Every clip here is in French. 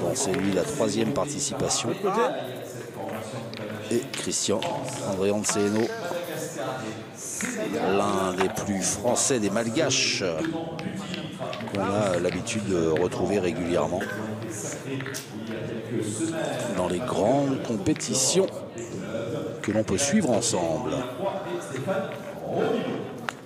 Bon, c'est lui la troisième participation. Et Christian André Anseno, l'un des plus français des malgaches qu'on a l'habitude de retrouver régulièrement dans les grandes compétitions que l'on peut suivre ensemble.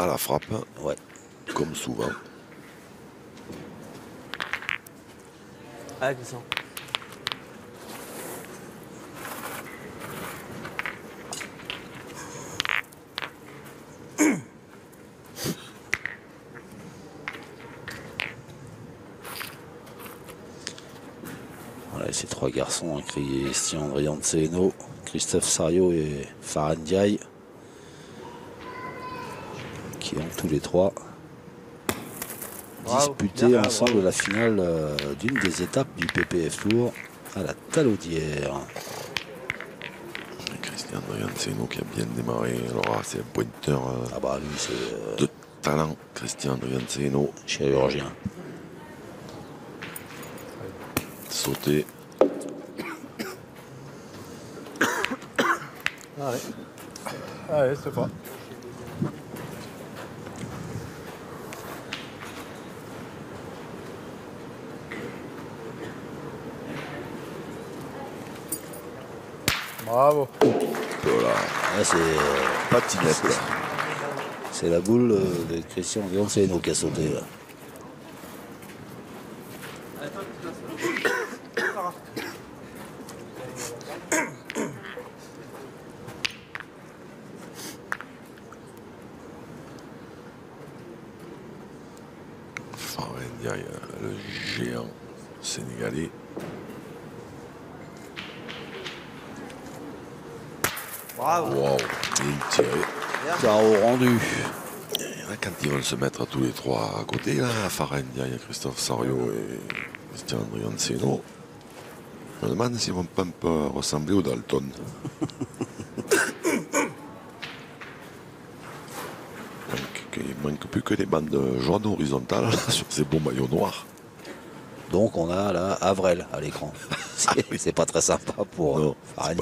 à la frappe. Ouais. Comme souvent. Ah. Voilà, ces trois garçons, hein, Christian Andrianceno, Christophe Sario et Farhan Diaye, qui ont tous les trois disputé ensemble la finale euh, d'une des étapes du PPF Tour à la Talaudière. Christian Andrianceno qui a bien démarré. Alors ah, c'est un pointeur euh, Ah bah lui euh, de talent, Christian Andrianceno. chirurgien. Sauté. Allez. Allez, c'est pas. Bravo. Voilà. Là, c'est euh, Patinette. c'est la boule euh, de Christian Andrianceno qui a sauté là. Farah Ndiaye, le géant sénégalais. Bravo. Waouh, bien tiré. Carreau rendu. Et là, quand ils vont se mettre tous les trois à côté, là, Farah Ndiaye, Christophe Sario et Christian Andrianceno, je me demande s'ils vont pas un peu ressembler aux Dalton. Donc, il manque plus que des bandes jaunes horizontales là, sur ces beaux maillots noirs. Donc on a là Avrel à l'écran. C'est c'est pas très sympa pour euh, Farhan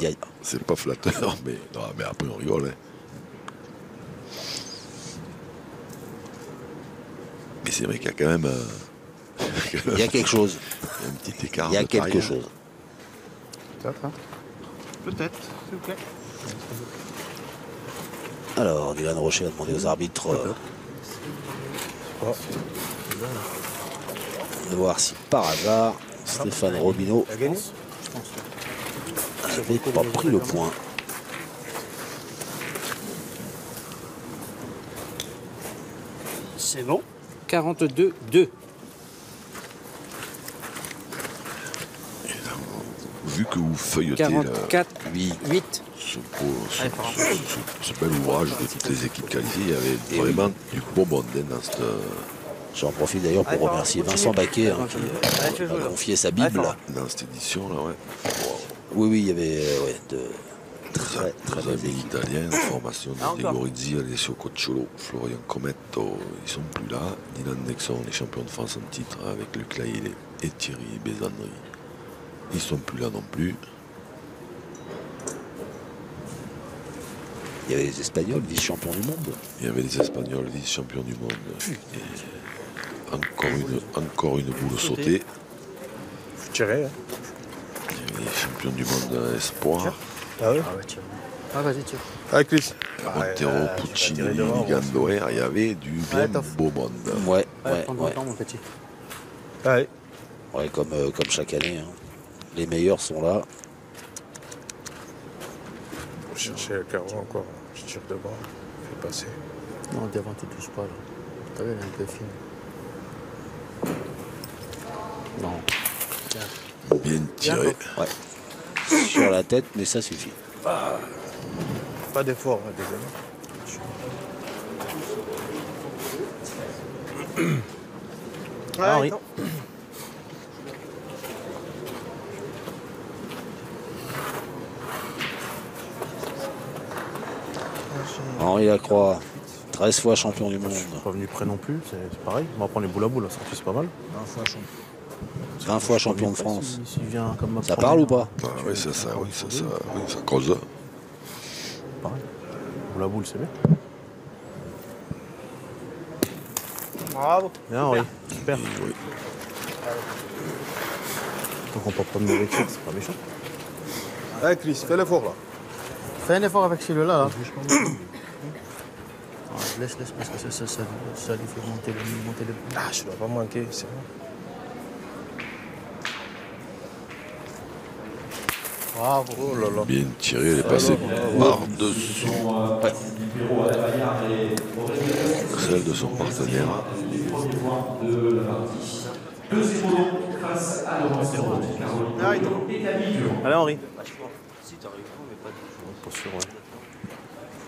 c'est pas- pas flatteur, mais, non, mais après on rigole. hein. C'est vrai qu'il y a quand même euh, Il y a quelque chose. un petit écart. Il y a de quelque taille. chose. Peut-être, hein Peut-être, s'il vous plaît. Alors, Dylan Rocher a demandé aux arbitres euh, Oh. de voir si par hasard Stéphane Robineau T'as gagné n'avait pas pris le point. C'est bon. 42-2. Vu que vous feuilletez là, 44 Oui, 8. ce, beau- ce- Allez, Farah. ce- ce- ce bel ouvrage de toutes les équipes qualifiées, il y avait Et vraiment du beau monde hein, dans cette. j'en profite d'ailleurs pour Allez, remercier continue. Vincent Baquet hein, qui euh, là. confié sa Bible. Dans cette édition là, ouais. Oui, oui, il y avait euh, ouais, de très, très Nos belles amis équipes. italiens, formation Ah, de. Gorizzi, Alessio Cocciolo, Florian Cometto, ils sont plus là. Dylan Nexon, les champions de France en titre avec Luc Laïle et Thierry Bézandry. Ils sont plus là non plus. Il y avait les Espagnols, vice-champions du monde. Il y avait les Espagnols, vice-champions du monde. Et encore une, encore une boule sautée. Faut tirer, hein Il y avait les champions du monde espoir. Ah ouais Ah ouais, tiens. Ah, vas-y, tiens. Avec Chris. Montero, euh, Puccini, Ligandoer, il y avait du bien Ouais, beau monde. Ouais, ouais, ouais. temps, mon petit. Allez. Ouais, comme, euh, comme chaque année. hein. Les meilleurs sont là. Je cherchais le carreau encore. Je tire devant. Fais passer. Non, devant, tu touches pas, là. T'as vu, elle est un peu fine. Non. Bien tiré. Ouais. Sur la tête, mais ça suffit. Pas d'effort, hein, désolé. Ah, oui. non. Henri Lacroix, 13 fois champion du monde. Je suis pas venu près non plus, c'est pareil. On va prendre les boules à boules, la sortie c'est pas mal. 20 fois champion de Près, France. s'il- s'il vient comme ma Ça première, parle ou pas Ah, oui, c'est ça, oui, c'est ça. Oui, ça creuse. Pareil. Boule à boule, c'est bien. Bravo. Bien, Henri. Super. Oui. Tant qu'on peut pas de mauvais tir, c'est pas méchant. Allez, Chris, fais l'effort là. Fais un effort avec celui-là. Là. Ah, laisse, laisse, parce que ça, ça, ça, ça lui fait monter le, monter le Ah, je dois pas manquer, c'est bon. Bravo. Oh là là. Bien tiré, elle est passée par-dessus celle de son partenaire. Allez, Henri.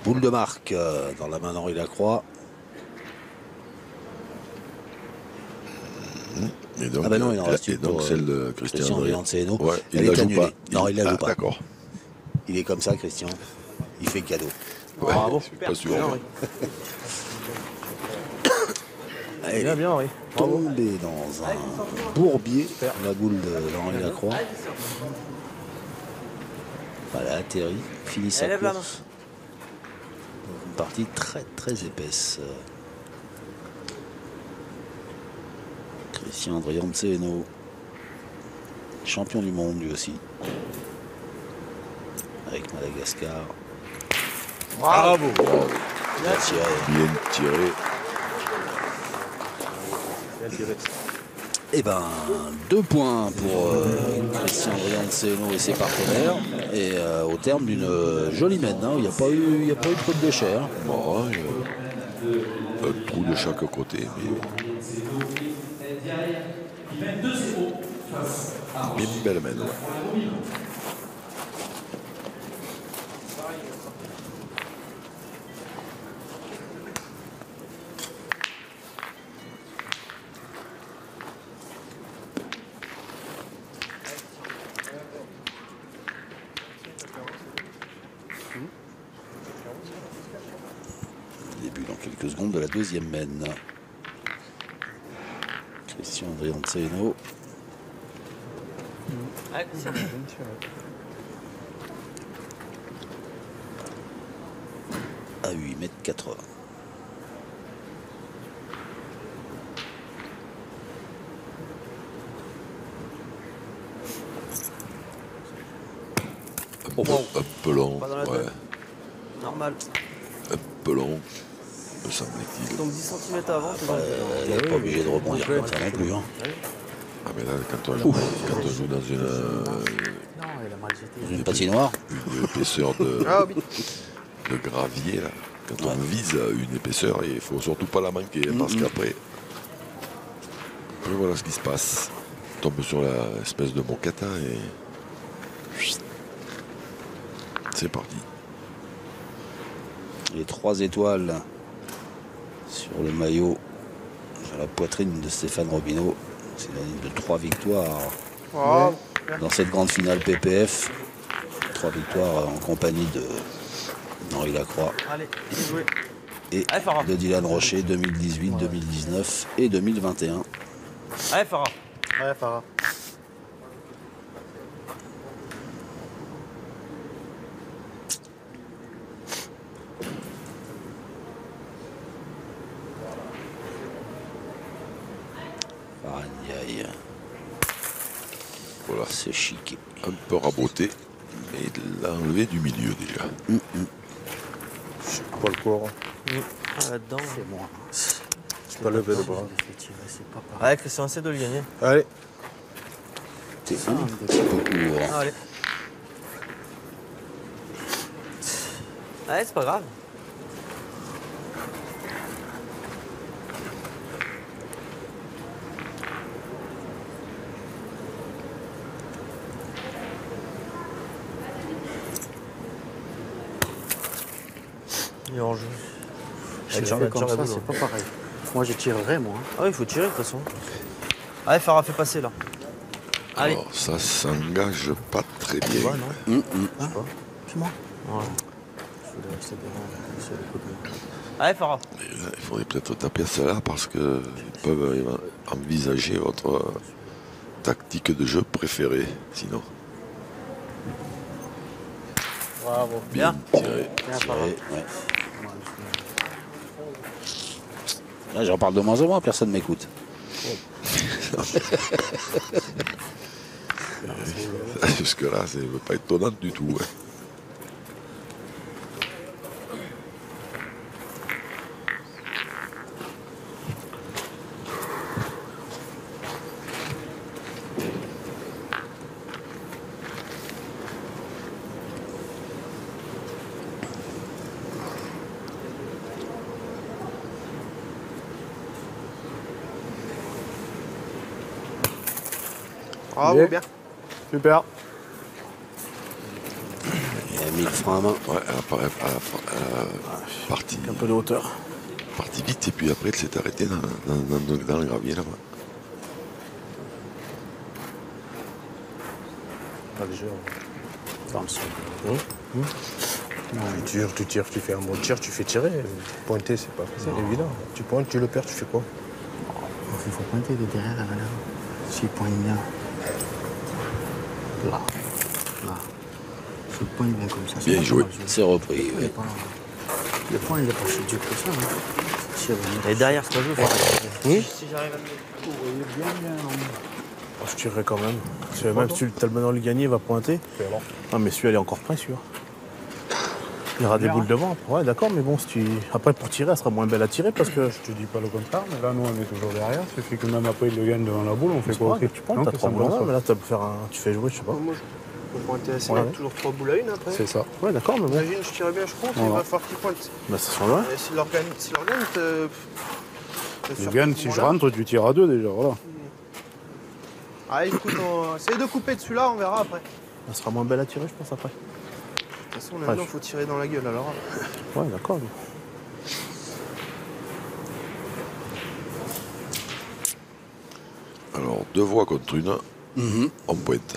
Boule de marque euh, dans la main d'Henri Lacroix. Et donc, Ah bah non, il en euh, reste et une donc pour, celle euh, de Christian Christian. Ouais, Elle il est annulée. pas. Non, il la joue ah, pas. D'accord. Il est comme ça, Christian. Il fait cadeau. Ouais, je suis pas sûr. Bien, Henri. Elle Bien, est bien, Henri. tombée dans un bourbier, la boule de- d'Henri Lacroix. Voilà, atterri, finit sa course. Une partie très très épaisse. Christian Andrianceno, champion du monde lui aussi. Avec Madagascar. Bravo. Bien tiré. Bien tiré. Eh ben, deux points pour euh, Christian Brianceno et ses partenaires. Et euh, au terme d'une euh, jolie mène, hein, il n'y a, pas eu- il a pas eu trop de déchets. hein. Bon, euh, trou de chaque côté. Mais... Bien belle mène. ouais. Début dans quelques secondes de la deuxième mène. Christian Brianceno. À 8 mètres 80. Un peu, un peu long. Pas dans la Ouais. Normal. un peu long, semble-t-il. Donc 10 cm avant, c'est. Euh, il n'est pas obligé de rebondir comme ça non plus. hein. Ah, mais là, quand on, joue, quand on joue dans une, euh, Non, il a mal jeté. Une patinoire une épaisseur de, Ah oui. de gravier, là, quand on vise une épaisseur, il faut surtout pas la manquer, hein, parce qu'après, après, voilà ce qui se passe. On tombe sur la espèce de moquette hein, et c'est parti. Les trois étoiles sur le maillot, sur la poitrine de Stéphane Robineau. C'est la ligne de trois victoires dans cette grande finale PPF. Trois victoires en compagnie de Henri Lacroix Allez, et Allez, Farah. de Dylan Rocher 2018, 2019 et 2021. Allez, Farah. Ouais, Farah. Aïe, aïe. C'est chic. un peu raboté, mais il l'a enlevé du milieu déjà. Pas le corps. Ah, Là-dedans, c'est moi. Je peux lever le bras. C'est pas pareil. Allez, Christian, essaie de le gagner. Allez. C'est un petit peu court. Allez. Allez, c'est pas grave. Il est en jeu. Avec Tire- ça, comme tire la ça, boule, c'est ouais. pas pareil. Moi, je tirerais, moi. hein. Ah oui, il faut tirer de toute façon. Allez, Farah, fais passer là. Allez. Alors ça s'engage pas très bien. Ouais, non. C'est moi. Ouais. Je voulais rester devant, c'est le coup de- Allez, Farah. Et là, il faudrait peut-être taper à cela parce qu'ils peuvent euh, envisager votre euh, tactique de jeu préférée. Sinon, Bravo. bien Bien. tiré. Farah. J'en parle de moins en moins, personne ne m'écoute. Jusque-là, c'est pas étonnant du tout. hein. Bien. Super. Il a mis le frein à main. Ouais, elle a, pas- elle a- elle a parti, Un peu de hauteur. parti vite et puis après elle s'est arrêtée dans, dans- dans- dans le gravier là-bas. Pas léger. Ça me semble. Tu tires, tu tires, tu fais un bon tir, tu fais tirer. Pointer, c'est pas facile, évident. Tu pointes, tu le perds, tu fais quoi? Il faut pointer de derrière là. S'il pointe bien. Là. Là. Je pointe bien comme ça. c'est Bien pas joué. je- C'est repris. Il est ouais. pas- Le point, il est pas si dur que ça. Hein. Il Et derrière, c'est pas joué, Farah. Oui. Si j'arrive à me Oh, Je tirerais quand même. Parce que même si t'as le gagné, il va pointer. Ah, mais celui-là, il est encore prêt, celui-là. Il y aura des boules devant. Ouais, d'accord, mais bon, si tu... après, pour tirer, elle sera moins belle à tirer parce que. Je te dis pas le contraire, mais là, nous, on est toujours derrière. Ça fait que même après, il le gagne devant la boule, on fait quoi tu Non, t'as trois boules mais là, faire un... tu fais jouer, je sais pas. Moi, je peux pointer assez, Ouais. mettre toujours trois boules à une après. C'est ça. Ouais, d'accord, mais bon. Imagine, je tire bien, je compte, il va falloir qu'il pointe. Bah, ça sent loin. Et si l'organe, si l'organe gagne, si je rentre, tu tires à deux déjà, voilà. Allez, écoute, on... essaye de couper de celui-là, on verra après. Elle sera moins belle à tirer, je pense, après. De toute façon, maintenant, je- faut tirer dans la gueule alors. Ouais, d'accord. Alors, deux voix contre une, on pointe.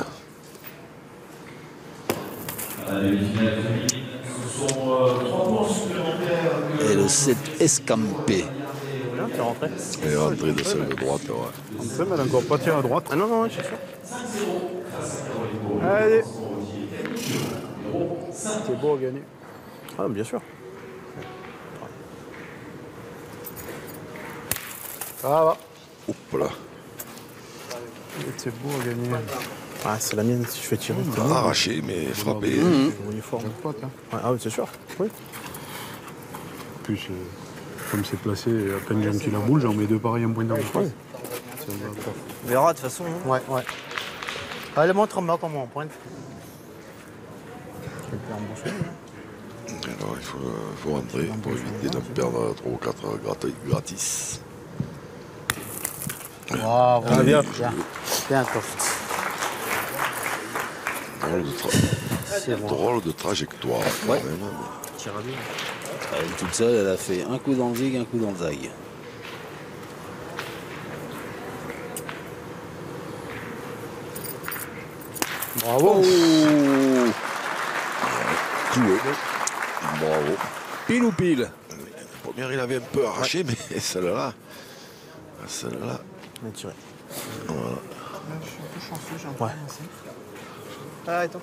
Et le 7 escampé. Bien, t'es rentré. Et entrée de celle de droite, ouais. On sait, mais elle a encore pas tiré à droite. Ah non, non, je suis sûr. Allez C'est beau à gagner. Ah, bien sûr. Ça va. Oups là. C'est beau à gagner. Ah, c'est la mienne si je fais tirer. Pas bon. arraché, mais frappé. Mon uniforme. Pote, hein. Ouais, ah oui, c'est sûr. Oui. En plus, euh, comme c'est placé, à peine j'ai un petit la boule, j'en mets deux pareils, un point dans le Ouais. On verra de toute façon. hein. Ouais, ouais. Allez, montre-moi comment on pointe. Hein. Alors, il faut, euh, faut rentrer pour éviter de perdre 3 ou 4 gratis. Bravo. Ah, bien. Bien, bien, toi. Drôle de, tra- C'est bon. drôle de trajectoire. Ouais. quand même. Tire à deux. Elle toute seule, elle a fait un coup dans le zig, un coup dans le zag. Bravo Cloué. Bravo. Pile ou pile La première, il avait un peu arraché, mais celle-là, celle-là, On est tiré. Je suis un peu chanceux, j'ai un Ouais. Ah, attends.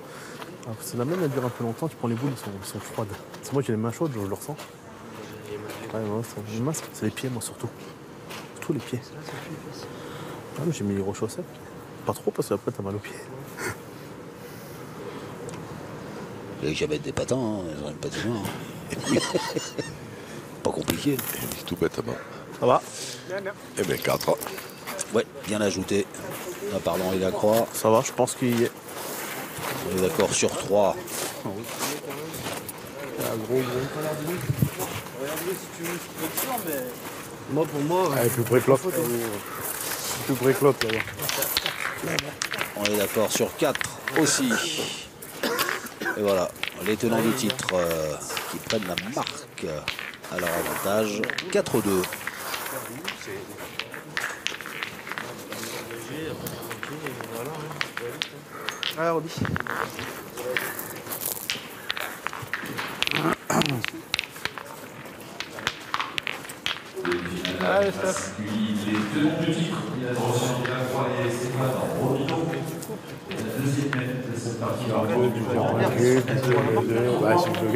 Ah, c'est la même, elle dure un peu longtemps. Tu prends les boules, elles sont, froides. C'est moi, j'ai les mains chaudes, je le ressens. Ouais, c'est les mains, c'est- c'est les pieds, moi, surtout. Surtout les pieds. Ah, mais j'ai mis les gros chaussettes. Pas trop, parce qu'après, t'as mal aux pieds. Les j'avais des patins, hein, pas dit non. hein. pas compliqué. tout bêtement. Ça va Eh bien, 4. Ouais, bien ajouté. Ah, pardon, il a croix. Ça va, je pense qu'il y est. On est d'accord sur 3. Moi, pour moi, Allez, plus près l'autre. Plus près l'autre, là-bas. On est d'accord sur 4 aussi. Et voilà, les tenants du titre euh, qui prennent la marque. à leur avantage 4-2. Allez, Roby. Je le c'est ce que je dis.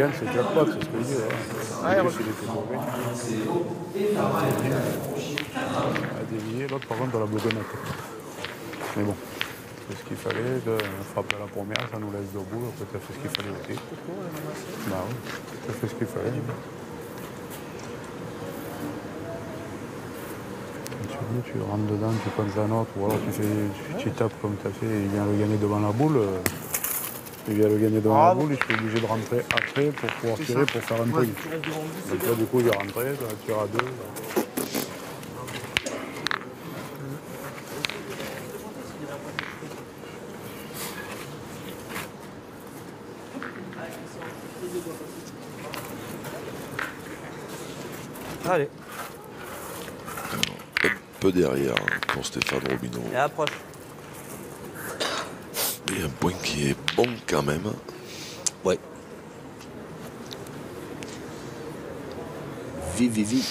hein. Allez, En Roby. plus, il était mauvais. À dévier, l'autre par contre, dans la net. Mais bon, c'est ce qu'il fallait. De frapper à la première, ça nous laisse debout. Après, tu as fait ce qu'il fallait aussi. Bah oui, fait ce qu'il fallait. Tu tu rentres dedans, tu penses la note, ou alors tu, fais, tu, tu tapes comme tu as fait, il vient le gagner devant la boule. Il vient le gagner devant la Bravo. boule, je suis obligé de rentrer après pour pouvoir tirer, pour faire un point. Donc là, du coup, il est rentré, tire à deux. Allez, peu derrière pour Stéphane Robineau. et approche. Et un point qui est bon quand même. Ouais. Vive, vive, vive.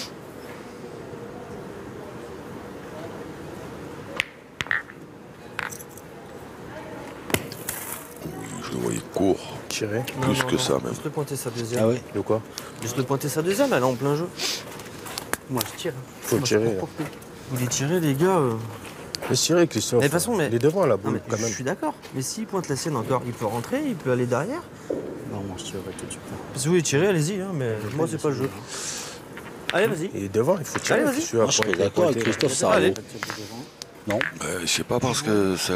Je le voyais court, Tirer. plus que ça même. Juste le pointer sa deuxième. Ah ouais De quoi? Juste le pointer sa deuxième, elle est en plein jeu. Moi, je tire. Faut tirer. Vous les tirez, les gars. euh. Laisse tirer, Christophe. Mais de toute façon, mais- Il est devant la boule, quand je même. suis d'accord. Mais s'il pointe la sienne encore, il peut rentrer, il peut aller derrière. Non, moi, je tirerai tout de suite. Si vous voulez tirer, allez-y, hein, mais moi, c'est pas le jeu. Allez, vas-y. Il est devant, il faut tirer. Allez, vas-y. Celui à Moi, je serais d'accord avec. Christophe Sarraud. Allez. Non Euh, je sais pas parce que ça.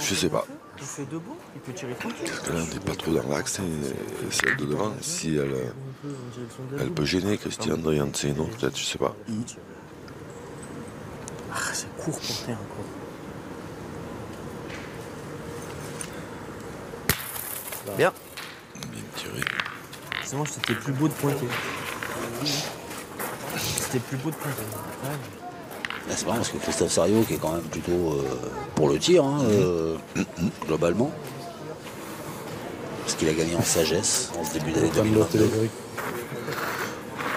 Je sais pas. Il fait debout, il peut tirer tranquille. Parce que là, on n'est pas trop dans l'axe. Celle de devant, si elle, elle peut gêner Christian Drianceno, peut-être, je sais pas. Ah, c'est court pour terre encore. Bien. Bien tiré. C'est moi, c'était plus beau de pointer. C'était plus beau de pointer. Là, C'est marrant parce que Christophe Sario, qui est quand même plutôt euh, pour le tir, hein, euh, globalement. Parce qu'il a gagné en sagesse en ce début d'année Attendre le 2022. téléphérique.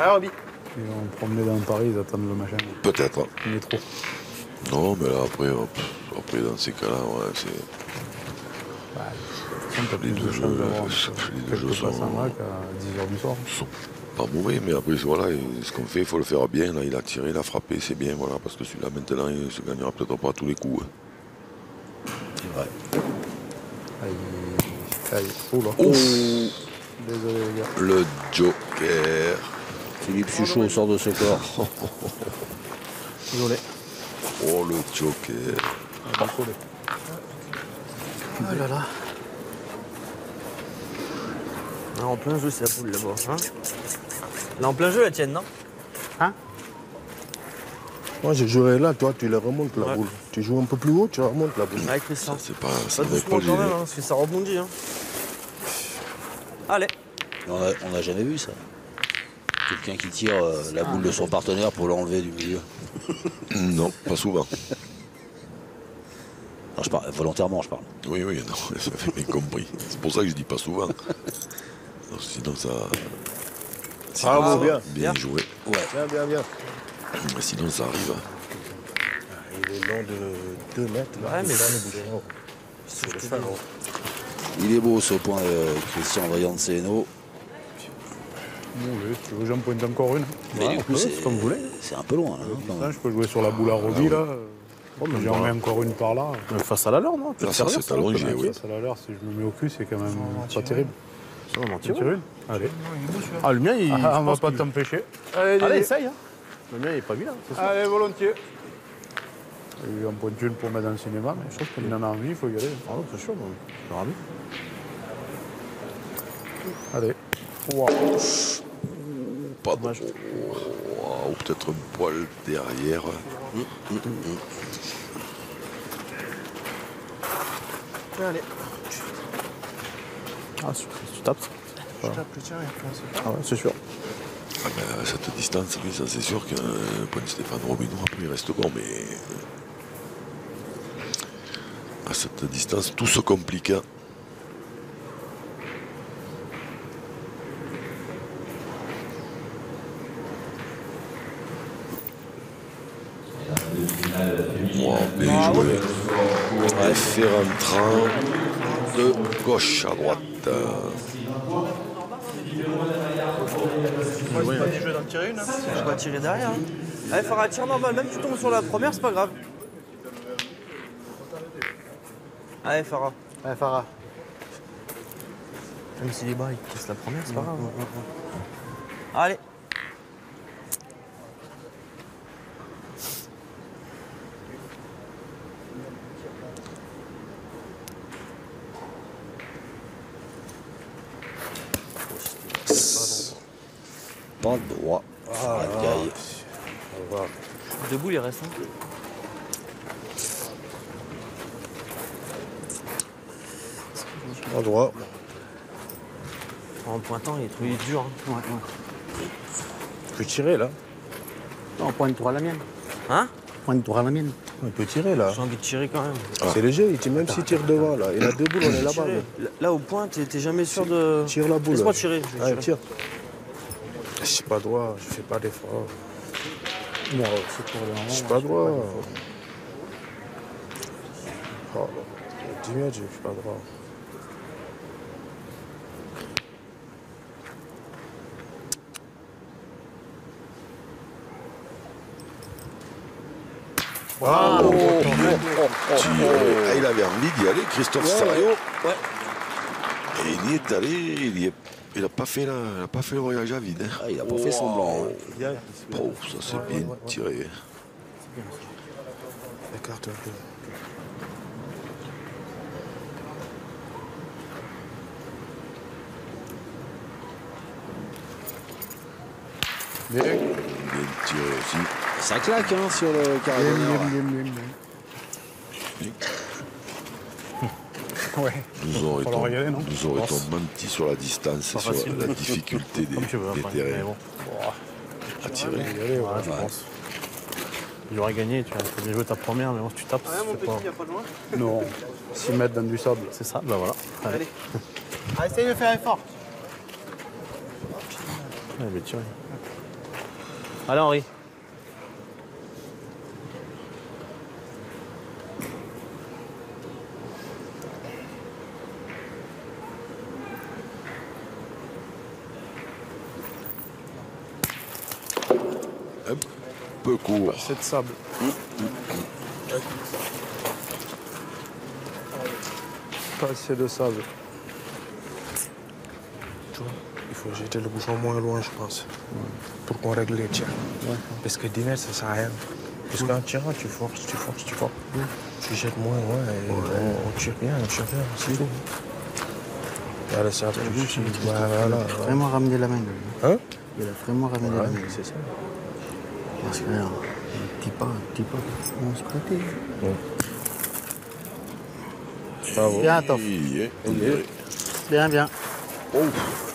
Allez, Roby. Ils vont promener dans Paris, ils attendent le machin. Peut-être. Le métro. Non, mais là, après, après dans ces cas-là, ouais, c'est. Les deux de jeux, les deux sont- à 10h du soir. sont pas mauvais, mais après, voilà, ce qu'on fait, il faut le faire bien. Là, il a tiré, il a frappé, c'est bien, voilà, parce que celui-là, maintenant, il se gagnera peut-être pas à tous les coups. hein. C'est vrai. Aïe, aïe. Oh, Désolé les gars. le Joker. Philippe Suchot sort de ce corps. Désolé. Oh, le Joker. Désolé. Oh là là. Ah, en plein jeu, c'est la boule là-bas. Hein Là, en plein jeu, la tienne, non? Moi, je jouerais là, toi, tu les remontes la Ouais. boule. Tu joues un peu plus haut, tu remontes la boule. Christian. C'est pas. Pas Ça n'avait doucement pas quand même, hein, parce que ça rebondit. Hein. Allez. On a- on n'a jamais vu ça. Quelqu'un qui tire euh, la boule de son partenaire pour l'enlever du milieu. Non, pas souvent. Non, je parle, volontairement, je parle. Oui, oui, non, j'avais bien compris. C'est pour ça que je dis pas souvent. Non, Sinon, ça. sinon, Bravo, ça- bien. Bien Bien. joué. Ouais. Bien, bien, bien. Mais Sinon, ça arrive. Il est long de 2 mètres. Là, Ouais, mais là, le bouchon. C'est le pharaon. Il est beau ce point de Christian Brianceno. Bon, oui, si tu veux, j'en pointe encore une. Mais Ouais, du on coup, peut, c'est comme vous voulez. c'est un peu loin. Là, hein, je peux jouer sur la boule à Roby, là. J'en mets encore une par là. Mais face à la leur, non c'est allongé, Ouais, oui. Ça a l'air, si je me mets au cul, c'est quand même pas terrible. Ça, on en Tu tire une. Allez. Ah, le mien, il. Ah, on va pas t'empêcher. Allez, essaye. Hein. Le mien, il est pas vilain. Allez, volontiers. Il en pointe une pour mettre dans le cinéma, mais je trouve qu'il en a envie, il faut y aller. Ah non, c'est sûr, je ravi. Allez. Wow. Pas de... Ou peut-être un poil derrière. Allez. Ah, tu, tu tapes. Je tape le tien et puis on se Ah ouais, c'est sûr. Ah ben, à cette distance, oui, ça c'est sûr qu'un point de Stéphane Robineau, après il reste bon, mais à cette distance, tout se complique. hein. Wow, bien joué. Ouais, rentrant de gauche à droite. Moi, des jeux d'en tirer une. hein. Je vais tirer derrière. hein. Allez, faire un tir normal, même si tu tombes sur la première, c'est pas grave. Allez, Farah. Ouais, Farah. Même si les bras ils poussent la première, c'est pas grave. Allez. Pas droit. Ah, Ndiaye. On va voir. Debout, il reste. hein. À droit. En pointant, il est, il est dur. hein. Tu peux tirer là. Non, point de tour à la mienne. Hein? Point de tour à la mienne. On peut tirer là. J'ai envie de tirer quand même. C'est léger, il tire- même s'il tire devant là. Il a deux boules, on est là-bas. Là. Au point, t'es jamais sûr de. Tire la boule. Laisse-moi tirer. je Allez, tirer. tire. Je suis pas droit, je fais pas d'effort. Moi, c'est pour le moment. Je suis pas droit. Oh, 10 mètres, je suis pas droit. Ah, il avait envie d'y aller, Christophe Sario. Et il y est allé, il y est- il n'a pas, fait la- il a pas fait le voyage à vide. hein. Ah, il a pas fait semblant. hein. Oh, ça c'est bien tiré. Écarte un peu. Bien. Bien tiré aussi. Ça claque hein, sur le carré. Ouais. Nous falloir y aller, non nous sur la distance et sur facile. la difficulté des, veux des après. terrains Mais bon, à tirer. Ouais. je pense. Il aurait gagné, tu as bien joué ta première, mais bon, si tu tapes, Ouais, mon c'est petit, pas... y a pas de loin. Non. 6 mètres dans du sable. C'est ça, bah voilà. Allez, Allez. Ah, essaye de faire effort. Allez, mais tirer. Allez, Henri. Un peu court. C'est de sable. Pas assez de sable. Tu vois, il faut jeter le bouchon moins loin, je pense, pour qu'on règle les tirs. Parce que 10 mètres, ça sert à rien. Parce qu'en tirant, tu forces, tu forces, tu forces. Tu jettes moins loin et on, on tire rien, on tire rien, c'est tout. Voilà, voilà, Il a vraiment ramené la main. Hein? Il a vraiment ramené Ouais, la main. c'est ça. Parce que regarde, un petit pas, un petit pas, on se prêtait. Bravo. Bien, Toff. Bien, bien. Oh,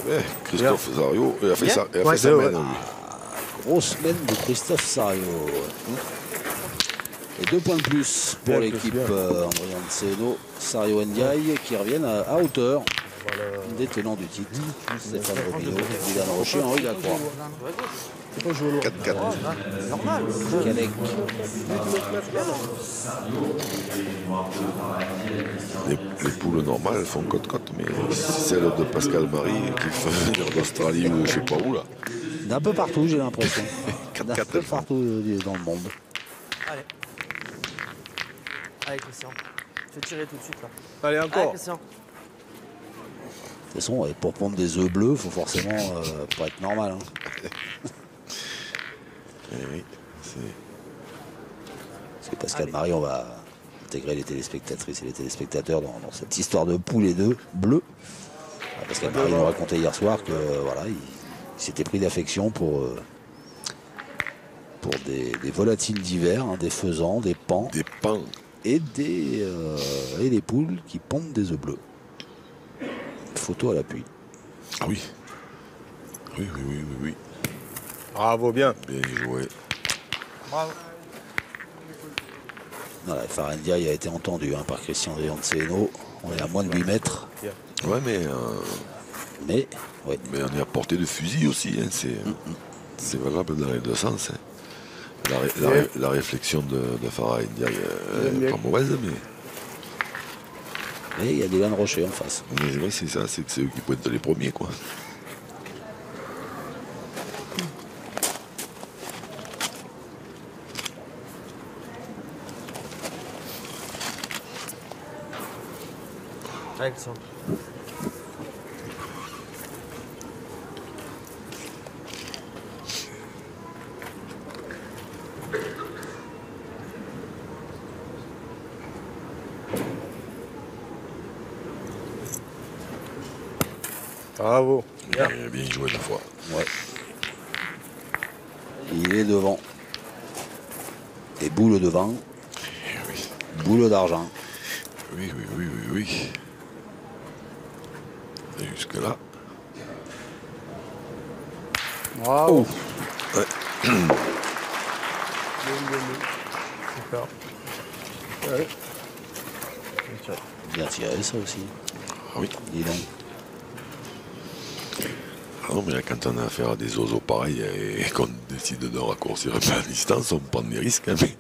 ouais, Christophe Zario, il a fait ça, il a Ouais, fait sa main, lui. Grosse semaine de Christophe Sario. Et deux points de plus pour Bien, l'équipe bien. euh, Andrian Seno, Sario Ndiaye qui reviennent à, à hauteur des tenants du titre. Stéphane Robineau, Dylan Rocher, Henri Lacroix. 4-4. Normal. Les, les poules normales, elles font côte-côte, mais celle de Pascal Marie qui fait venir d'Australie ou je sais pas où là. D'un peu partout, j'ai l'impression. D'un 4-4, peu partout euh, dans le monde. Allez. Allez, Christian. Je vais tirer tout de suite là. Allez, Allez, encore. Christian. De toute façon, pour pondre des œufs bleus, il faut forcément euh, pas être normal. hein. Oui, c'est- Parce que Pascal Marie, on va intégrer les téléspectatrices et les téléspectateurs dans, dans cette histoire de poule et de bleu. Euh, Pascal Marie nous racontait hier soir que euh, voilà, il, il s'était pris d'affection pour, euh, pour des, des volatiles divers, hein, des faisans, des pans des pans. et des, euh, et des poules qui pondent des œufs bleus. Photo à l'appui. Ah oui. Oui, oui, oui, oui, oui. Bravo, bien. Bien joué. Bravo. Voilà, Farendia il a été entendu hein, par Christian Rianceno. On est à moins de 8 mètres. Ouais, mais, euh, Mais, oui. mais on est à portée de fusil aussi. hein, C'est c'est valable dans les deux sens. hein. La, ré- la ré- la réflexion de, de Farah India J'aime est bien. pas mauvaise, mais, Mais il y a Dylan Rocher en face. mais c'est ça, c'est que c'est eux qui pointent les premiers. quoi. Excellent. Bravo. Bien, bien joué la fois. Ouais. Il est devant. Et boule devant. Eh oui. Boule d'argent. Oui, oui, oui, oui, oui. Jusque-là. Bravo. Ouais. Super. Bien tiré ça aussi. Ah oui. Dis donc. Ah non, mais là, quand on a affaire à des oiseaux pareils et qu'on décide de raccourcir un peu la distance, on prend des risques. hein, mais-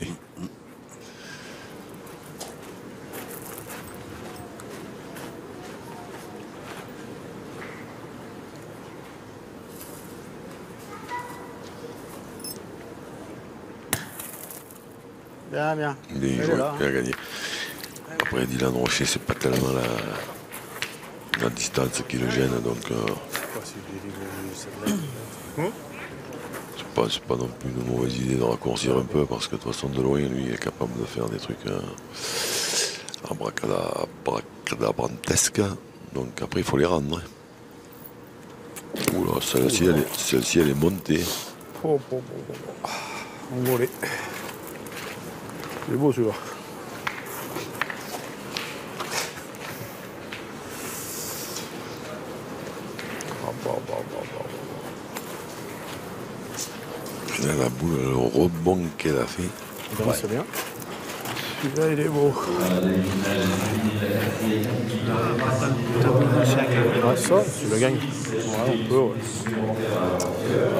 Bien, bien. Joué, gagné. Après, Dylan Rocher, c'est pas tellement la, la distance qui le gêne, donc euh, c'est pas, non plus une mauvaise idée de raccourcir un peu, parce que de toute façon, de loin, lui, est capable de faire des trucs euh, abracada- abracadabrantesques. Donc après, il faut les rendre. hein. Oula, celle-ci, elle, est- celle-ci, elle est montée. Oh, oh, oh, oh, Envolé. C'est beau celui-là. Ah, bah, bah, bah, la boule, le rebond qu'elle a fait. Il avance bien. Celui-là, il est beau. Ouais, ça, tu le gagnes. Ouais, on peut, ouais.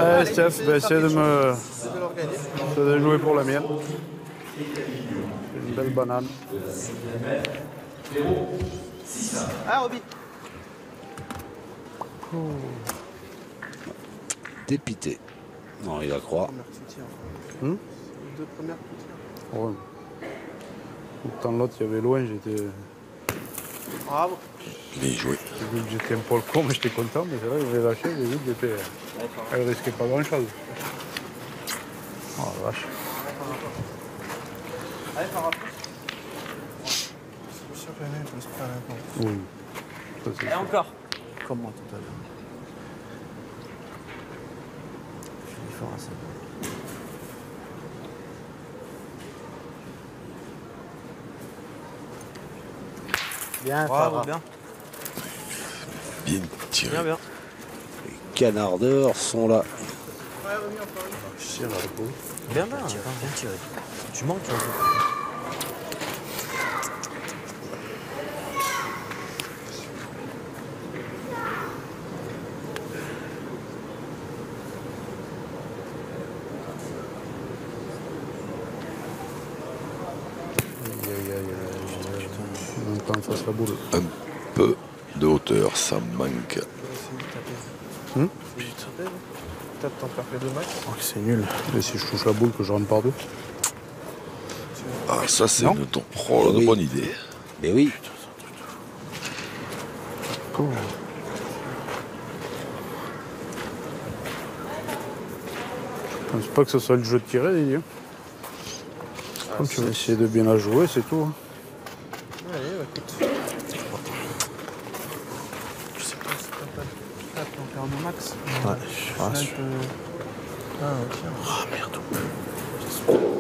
Allez, Steph, bah, essaie de me. de jouer pour la mienne. Une belle banane. Ah, Roby. Dépité. Non, il soutien. Hmm? Deux premières. Ouais. Tant l'autre, il y avait loin, j'étais. Bravo. Bien joué. J'ai vu que j'étais un peu le con, mais j'étais content, mais c'est là que j'ai lâché, j'ai vu que j'étais. Elle risquait pas grand chose. Oh la vache. Allez. Je suis un peu. Oui. Ça, Et encore. Comment tout à l'heure Il faut un seul. Bien, Bravo, bien. Bien tiré. Bien, bien. Canardeurs sont là. Je tire à la peau. Bien, bien. Bien tiré. Tu manques un peu. Aïe, aïe, aïe, aïe, aïe. En même temps, face la boule. Un peu de hauteur, ça manque. Hmm Peut-être t'en faire que deux matchs. Oh, c'est nul. Et si je touche la boule, que je rentre par deux Ah, ça, c'est une, ton- oh, une Oui. bonne idée. Mais oui, Je pense pas que ce soit le jeu de tirer, Didier. Comme tu veux essayer de bien la jouer, c'est tout. Allez, écoute. Je sais pas si t'as pas en max. Ouais, je peut- Ah, ok. Ah merde.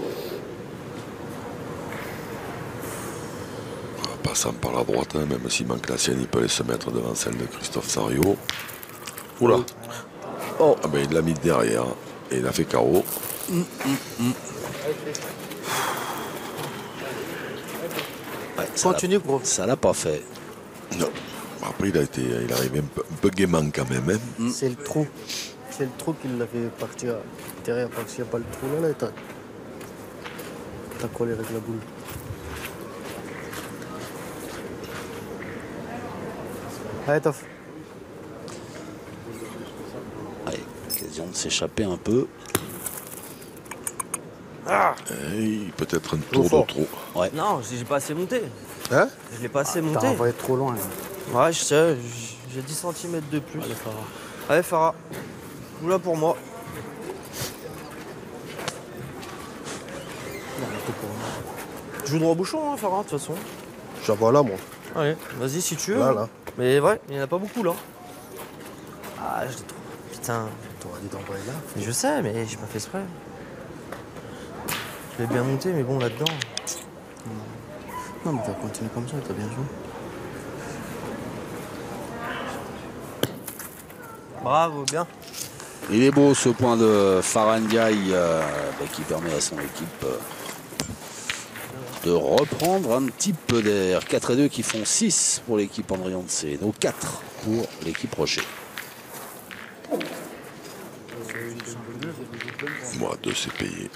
Passant par la droite, hein, même s'il manque la sienne, il peut aller se mettre devant celle de Christophe Sario. Oula Oh. Ah ben, il l'a mis derrière. Et il a fait carreau. Ouais, ça l'a- Continue, gros. Ça l'a pas fait. Non. Après, il a été, il est arrivé un peu, un peu gaiement quand même. hein. C'est le trou. C'est le trou qui l'a fait partir. Derrière, parce qu'il n'y a pas le trou là, là, t'as. T'as collé avec la boule. Allez, Toff. Ouais, occasion de s'échapper un peu. Et Peut-être un tour de trop. Non, j'ai pas assez monté. Hein Je l'ai pas assez T'as monté. envoyé trop loin. là. Ouais, je sais, j'ai 10 cm de plus. Allez, Farah. Allez, Farah. Oula pour moi. Non, mais tout pour moi. Je joue droit au bouchon, hein, Farah, de toute façon. Je la vois là, moi. Allez, vas-y si tu veux. Là, là. Mais ouais, il n'y en a pas beaucoup là. Ah, je l'ai trop. Putain. T'aurais dit d'envoyer là. Mais je sais, mais j'ai pas fait exprès. Je l'ai bien monté, mais bon, là-dedans. Non, mais t'as continué comme ça, t'as bien joué. Bravo, bien. Il est beau ce point de Farah Ndiaye euh, bah, qui permet à son équipe euh, de reprendre un petit peu d'air. 4 et 2 qui font 6 pour l'équipe Andrian de Séno, 4 pour l'équipe Rocher. Moi, deux, c'est payé.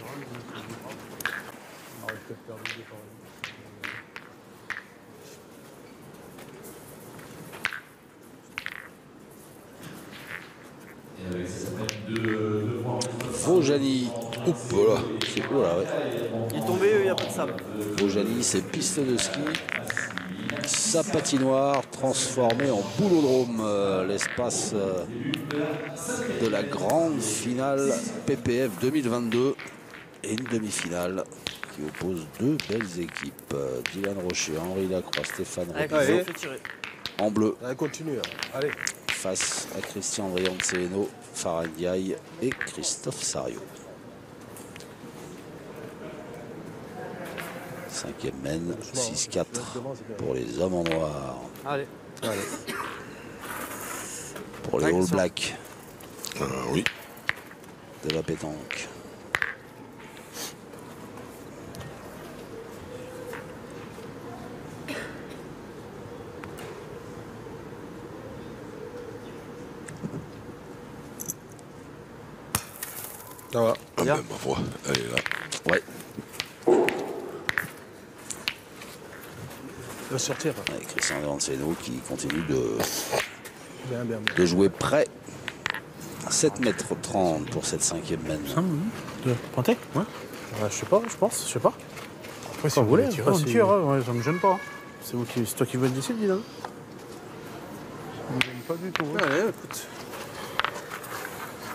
Vojani, Oup, voilà. c'est oh là, ouais. Il est tombé, il n'y a pas de sable. C'est piste de ski. Sa patinoire transformée en boulodrome, euh, l'espace euh, de la grande finale PPF 2022 et une demi-finale qui oppose deux belles équipes. euh, Dylan Rocher, Henri Lacroix, Stéphane tirer. en bleu Allez, continue. hein. Allez. face à Christian Brianceno, Farah Ndiaye et Christophe Sario. Cinquième mène, 6-4 pour les hommes en noir. Allez. Pour les All. Blacks Ah oui. de la pétanque. Ça va. Ah Bien. ben, ma foi, elle est là. Ouais, va sortir. avec Christian Brianceno qui continue de, Bien, bien, bien. de jouer près. 7 mètres 30 pour cette cinquième mène. De pointer Ouais. Ouais, je sais pas, je pense, je sais pas. Après, si Quand vous vous voulez, tirer, après, on tire, hein, ouais, ça me gêne pas. C'est vous qui, c'est toi qui veux le décider, là. Ça me gêne pas du tout. hein. Allez, écoute.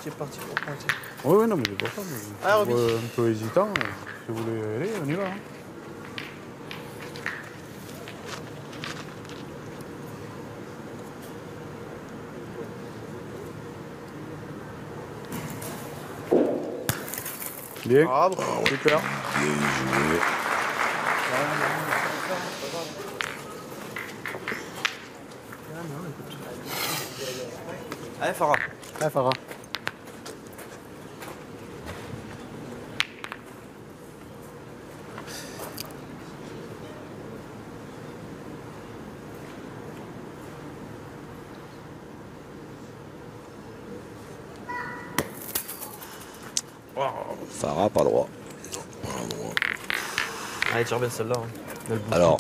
C'est parti pour pointer. Oui, oui, non, mais c'est pour ça. mais je Ah, peu hésitant. euh, Si vous voulez y aller, on y va. hein. Bien. Bravo. Super. Bien joué. Allez, Farah. Ah, Farah. Farah, pas droit. Allez, tire bien celle-là. hein. Alors,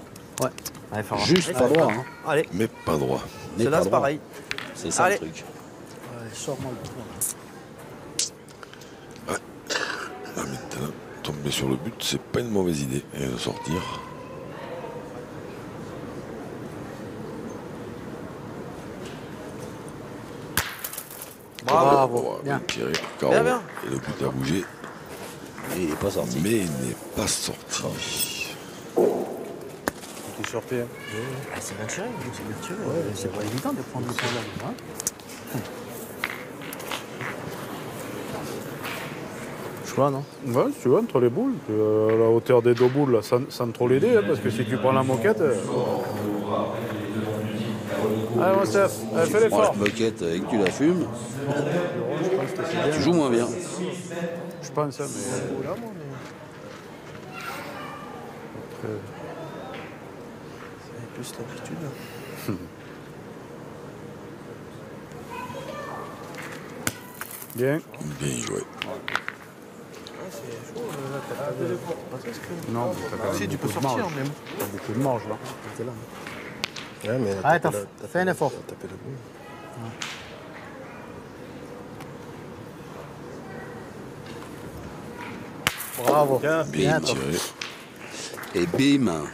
Allez, Farah. juste Allez, pas droit. hein. Allez, Mais pas droit. Mais celle-là, pas c'est droit. pareil. C'est ça Allez. le truc. Ouais, sors-moi le trou. là. Là, maintenant, tomber sur le but, c'est pas une mauvaise idée. Et de sortir. Bravo. Oh, Bien. Bien, bien. Et le but a bougé. Et il n'est pas sorti. Mais il n'est pas sorti. Qui sortait. hein. Ah, c'est bien tiré. C'est bien tiré. Ouais, c'est pas évident de prendre le point là. hein. Non? Ouais, si tu veux, entre les boules, euh, à la hauteur des deux boules, là, sans, sans trop l'aider, hein, parce que si tu prends la moquette, euh, Allez, mon allez, fais Tu prends la l'effort. moquette et que tu la fumes, tu joues moins bien. Je pense, hein, mais. Là, moi, mais euh, c'est plus l'habitude. Bien. Bien joué. Non, mais t'as quand même Si, tu peux sortir. T'as beaucoup de marge là. Ouais, mais Allez, t'as fait un effort. T'as tapé le bout. Bravo. Bien Bien, toi. tiré. Et bim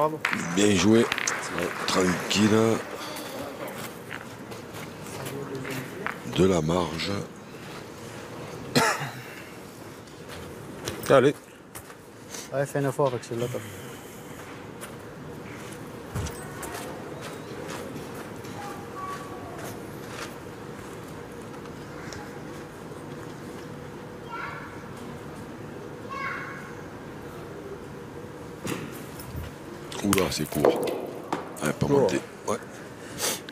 Bravo. Bien joué. Tranquille. De la marge. Allez. Ouais, fais un effort avec celle-là. C'est court. Ouais, pas monté. Ouais.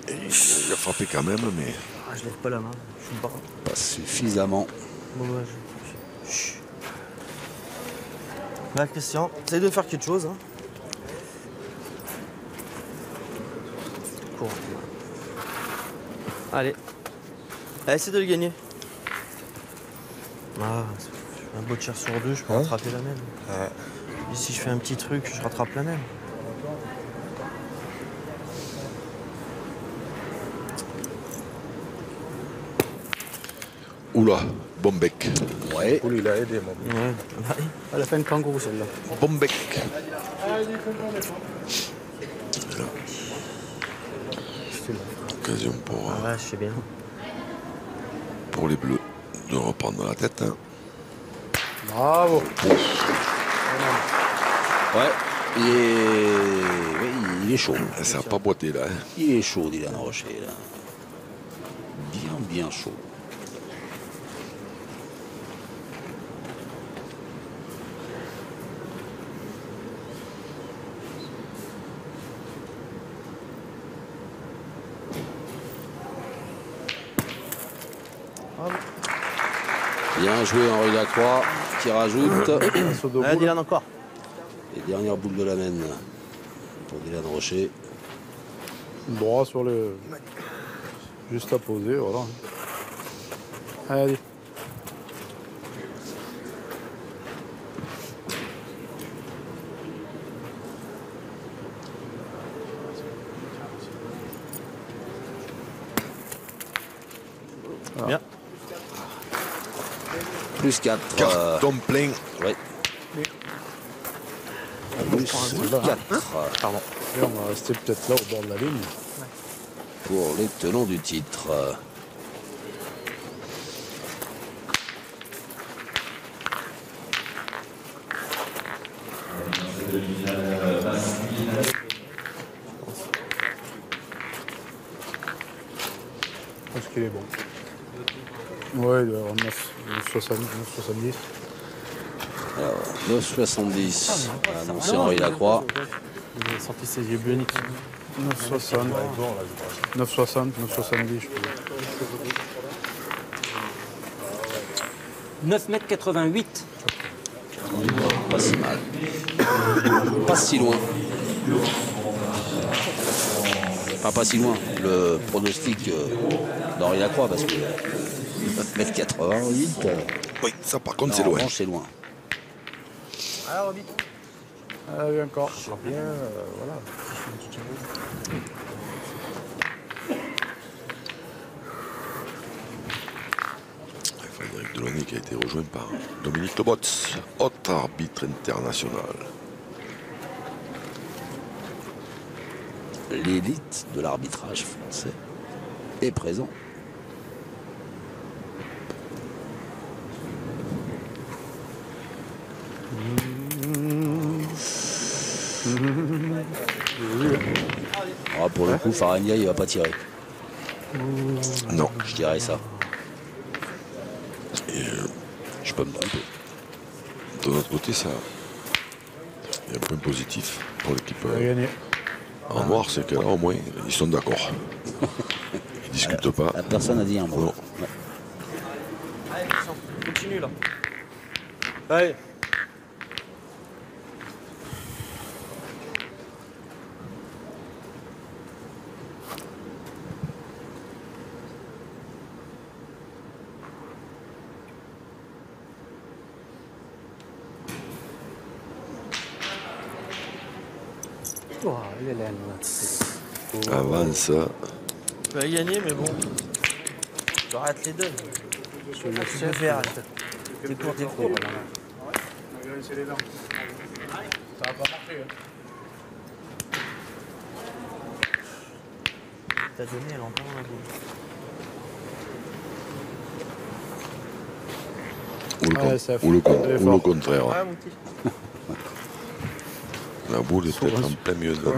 Et il a frappé quand même, mais Ah, je lève pas la main. Je suis pas. Pas suffisamment. Bon, bah, je... Chut. Là, Christian, essaye de faire quelque chose. Hein. Cours. Allez. Allez, essaye de le gagner. Ah, je fais un beau tir sur deux, je peux Hein rattraper la même. Ouais. Et si je fais un petit truc, je rattrape la même. Oula, bon bec. Ouais. Cool, il a aidé, mon. Ouais. Elle a fait un kangourou celle-là. Bon bec. Occasion pour, euh, Ah, ouais, je sais bien. pour les bleus de reprendre la tête. hein. Bravo. Ouais. Il est, il est chaud. Et Ça n'a pas boité là. hein. Il est chaud, Dylan Rocher, là. Bien, bien chaud. Bien joué Henri Lacroix qui rajoute boule. Dylan, encore. les dernières boules de la mène pour Dylan Rocher. Droit sur le. Juste à poser, voilà. Allez. Bien. Plus 4. Carton plein. ouais. Plus 4 Pardon. Et on va rester peut-être là au bord de la ligne. pour les tenants du titre. Je pense qu'il est bon. Ouais, il doit avoir 9, 70, 9,70. Alors, 9,70. Annoncé Henri Lacroix. Il a sorti ses yeux bioniques. 9,60. 9,60, 9,70, je peux. 9 mètres 88. Pas si mal. Pas si loin. Enfin, pas si loin. Le pronostic euh, d'Henri Lacroix, parce que 9m88. Oui, ça par contre, c'est loin. c'est loin. Alors, vite. Ah oui, encore. bien, euh, voilà. Frédéric Delaunay qui a été rejoint par Dominique Tobots, autre arbitre international. L'élite de l'arbitrage français est présente. Le coup, Farania, il va pas tirer. Non. Je dirais ça. Et euh, je peux me tromper. De notre côté, ça. Il y a un point positif pour l'équipe On a euh, en noir, c'est que là, au moins, ils sont d'accord. Ils discutent pas. La personne a dit un mot. Non. Ouais. Allez, continue là. Allez. Là, là. Avance. Tu vas gagner, mais bon. Tu arrêtes les deux. Je vais le faire. T'es court, t'es court. T'as donné, elle entend la boule. Ou le, Ouais, con- ça ou le con- ou le contraire. Ouais, mon petit. La boule est peut-être en plein milieu de la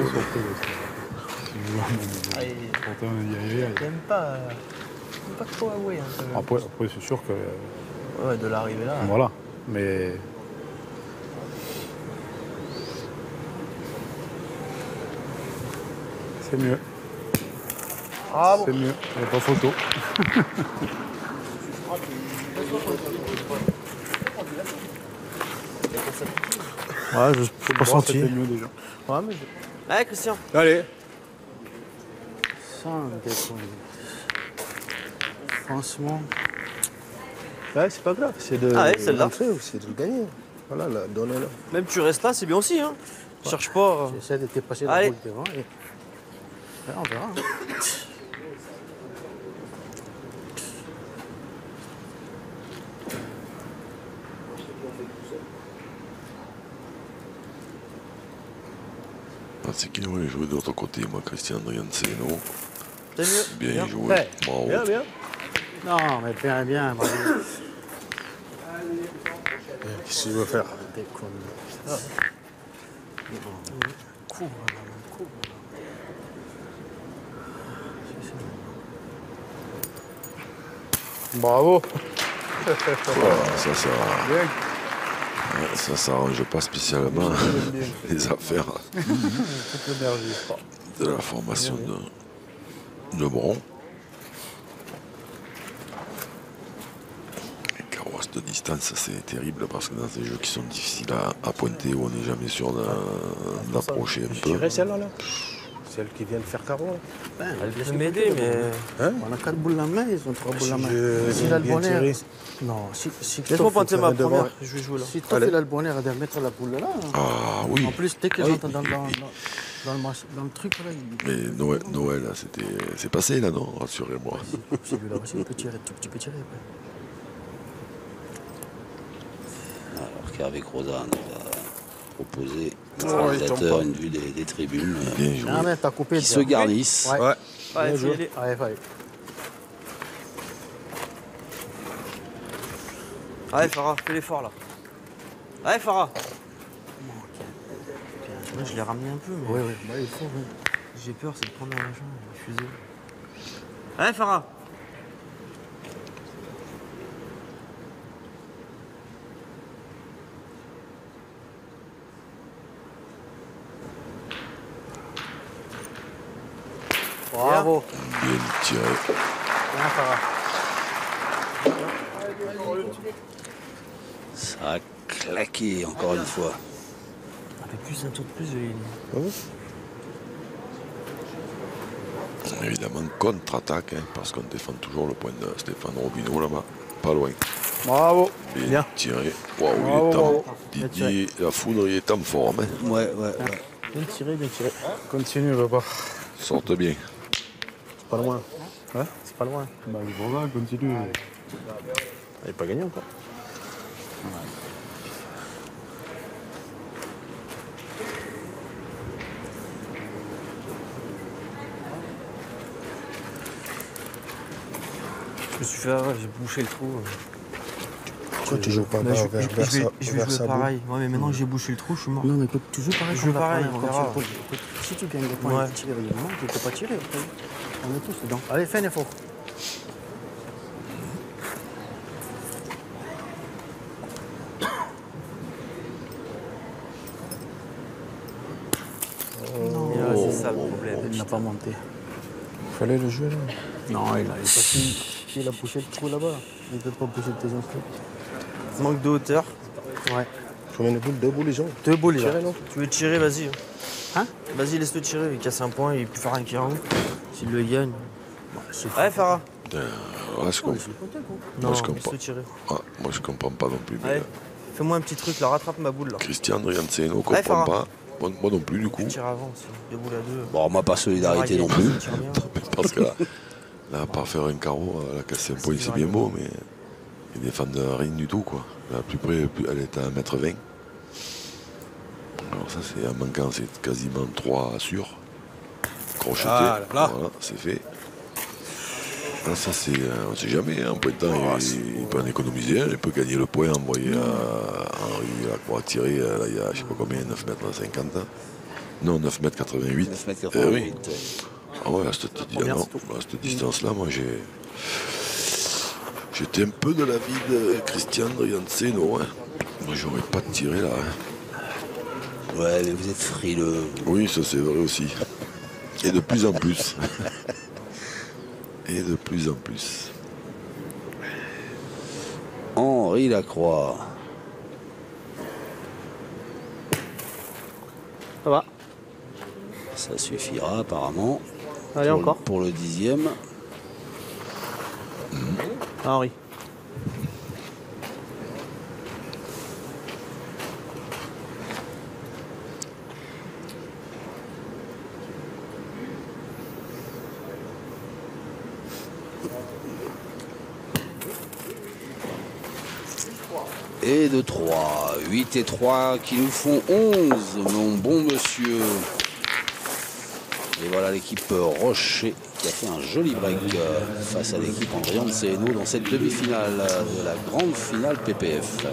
pas. euh, pas trop avouer. Hein. Après, après c'est sûr que. euh, Ouais, de l'arrivée là. Voilà. Mais. C'est mieux. Ah bon. C'est mieux. Il n'y a pas photo. Ouais, je pas senti. Mieux déjà. Ouais, mais je- Allez, Christian. Allez. Franchement, Ouais, c'est pas grave, c'est de Ah ouais, celle-là. ou c'est de gagner. Voilà, là, donnez-le. Même tu restes là, c'est bien aussi. Hein. Cherche pas. euh. j'essaie de te passer la boule devant et. Ouais, on verra. hein. C'est qui aurait joué de l'autre côté, moi, mieux. Bien, joué. Ouais. Bravo. Bien, bien. Non, mais bien, bien, bravo. Qu'est-ce qu'il veut faire couvre. Bravo. Voilà, ça, ça, ça s'arrange pas spécialement les affaires de la formation de, de Bron. Les carrosses de distance, c'est terrible parce que dans ces jeux qui sont difficiles à, à pointer, où on n'est jamais sûr d'en- d'approcher un peu. celle-là, là. Celle qui vient de faire carreau, là. Ben, Elle peut m'aider, mais. On a quatre boules en main, ils ont trois boules en main. Si a le bonheur. Non, si, si Laisse-moi faut ma première. Je vais jouer là. si Christophe, il a le bonheur de mettre la boule là. Ah oui, En plus, dès Oui. entrent dans, dans, dans, dans le, dans le truc, là, il... mais Noël, Noël là, c'était, c'est passé là, non? Rassurez-moi. celui-là aussi, il peut tirer, tu, tu peux tirer. après. Alors qu'Hervé Crozan va proposer aux Oh, organisateurs une vue des, des tribunes euh, joué. Ah, mais t'as coupé. qui se garnissent. Ouais. Ouais. Allez, Bien joué. fais-les. Allez, allez. Allez, Farah, fais l'effort là. Allez, Farah. Moi, je l'ai ramené un peu, mais Oui, oui, bah, il faut. oui. j'ai peur, c'est de prendre dans la jambe, la fusée. Allez, Farah. Bravo. Bien tiré. Bien. Ça a claqué encore une fois. Avec plus un tour de plus, il... Évidemment, contre-attaque, hein, parce qu'on défend toujours le point de Stéphane Robineau là-bas. Pas loin. Bravo. Bien, Bien. tiré. Waouh, il est en... Didier, la foudre, il est en forme. hein. Ouais, ouais, ouais. Bien tiré, bien tiré. Continue, papa. Sorte bien. C'est pas loin. Ouais, c'est pas loin. Bah, bon, là, continue. Ah, il n'est pas gagné encore. Je me suis fait avoir, j'ai bouché le trou. Pourquoi tu joues pas je, vers, je, vers, je, vais, jouer pareil. Ouais, mais maintenant que j'ai bouché le trou, je suis mort. Non, mais tu joues pareil. Je joue pareil. Si tu gagnes des points, ouais. tu tires, tu peux pas tirer. On est tous dedans. Allez, fais un effort. Et là, c'est ça le problème. Il n'a pas monté. Fallait le jouer là. Non, il a. il a- il poussé le trou là-bas. Il ne peut pas pousser tes infos. Manque de hauteur. Ouais. Combien de boules Deux boules, les gens Deux boules, Tirer, là. non Tu veux tirer, vas-y. Hein Vas-y, laisse-le tirer. Il casse un point, il peut faire un carreau. S'il le gagne. c'est Allez, Farah. Euh, ouais, je, comprends. Non, je comprends. Ah, moi, je comprends pas non plus. mais, Allez, euh, fais-moi un petit truc, là. Rattrape ma boule, là. Christian Rianceno, Allez, comprend Farah. pas. Moi, moi non plus, du coup. Tu tires avant aussi. Deux boules à deux. Bon, moi, pas solidarité non plus. tire. Parce que là, là, à part faire un carreau, elle a cassé un point, c'est bien beau, mais ils défendent rien du tout, quoi. La plus près, plus- elle est à 1m20. Alors ça, c'est en manquant, c'est quasiment 3 sûrs. Crocheté. Ah, là, là. Voilà, c'est fait. Là, ça, c'est, euh, on sait jamais, hein, en point de temps, il, il peut en économiser un, il peut gagner le point, envoyer à Henri à quoi tirer, euh, là, il y a, je sais pas combien, 9m50. hein. Non, 9m88. 9m88. Eh oui. ouais. Ah ouais, à cette, à cette distance-là, moi j'ai. J'étais un peu de l'avis de Christian Rianceno. Hein. Moi j'aurais pas tiré là. hein. Ouais, mais vous êtes frileux. Oui, ça c'est vrai aussi. Et de plus en plus. Et de plus en plus. Henri Lacroix. Ça va? Ça suffira apparemment. Allez, pour, encore. Pour le dixième. Ah, Henri. Et de 3. 8 et 3 qui nous font 11, mon bon monsieur. Et voilà l'équipe Rocher qui a fait un joli break euh, face à l'équipe Andrian de CNO dans cette demi-finale de la grande finale PPF.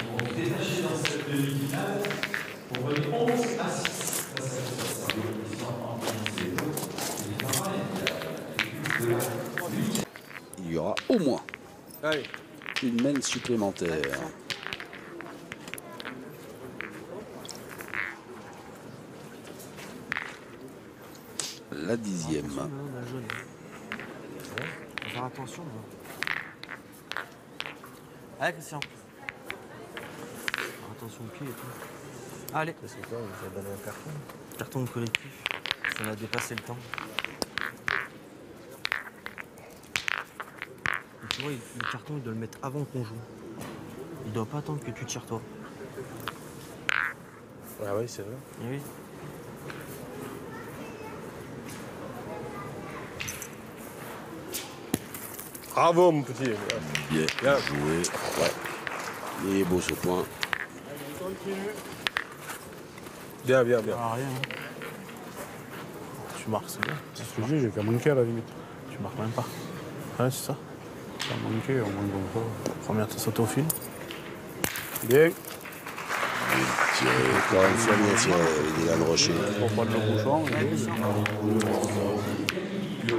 Il y aura au moins une main supplémentaire. Dixième. Faut faire attention. moi. Allez, Christian. Faire attention au pied et tout. Allez. C'est quoi Ils ont donné un carton Carton collectif. On a dépassé le temps. Et tu vois, le carton, il doit le mettre avant qu'on joue. Il doit pas attendre que tu tires toi. Ah oui, c'est vrai. Eh oui. Bravo, mon petit. Bien, Bien. joué. Il est beau ce point. Bien, bien, bien. Ah, rien. hein. Tu marques, c'est bien. Je te dis, j'ai qu'à manquer à la limite. Tu marques même pas. Ouais, c'est ça. Manquer, au moins comme ça. Première, t'as sauté au fil. Bien. Tiré. Encore une fois, bien tiré, Dylan Rocher. Pour pas de le bouchon. Il a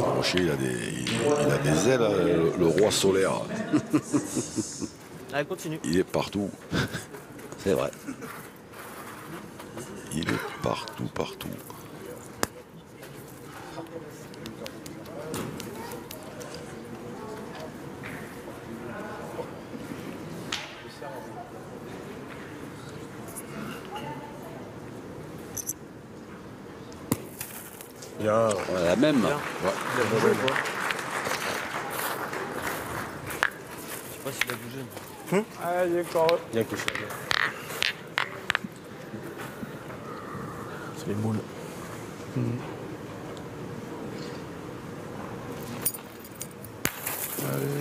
Rocher, il a des, il, il a des ailes, hein, le, le roi solaire. Allez, continue. Il est partout. C'est vrai. Il est partout, partout. Bien. Ouais, la même. Je sais pas s'il a bougé. Ah, il est correct. Bien couché. C'est les moules.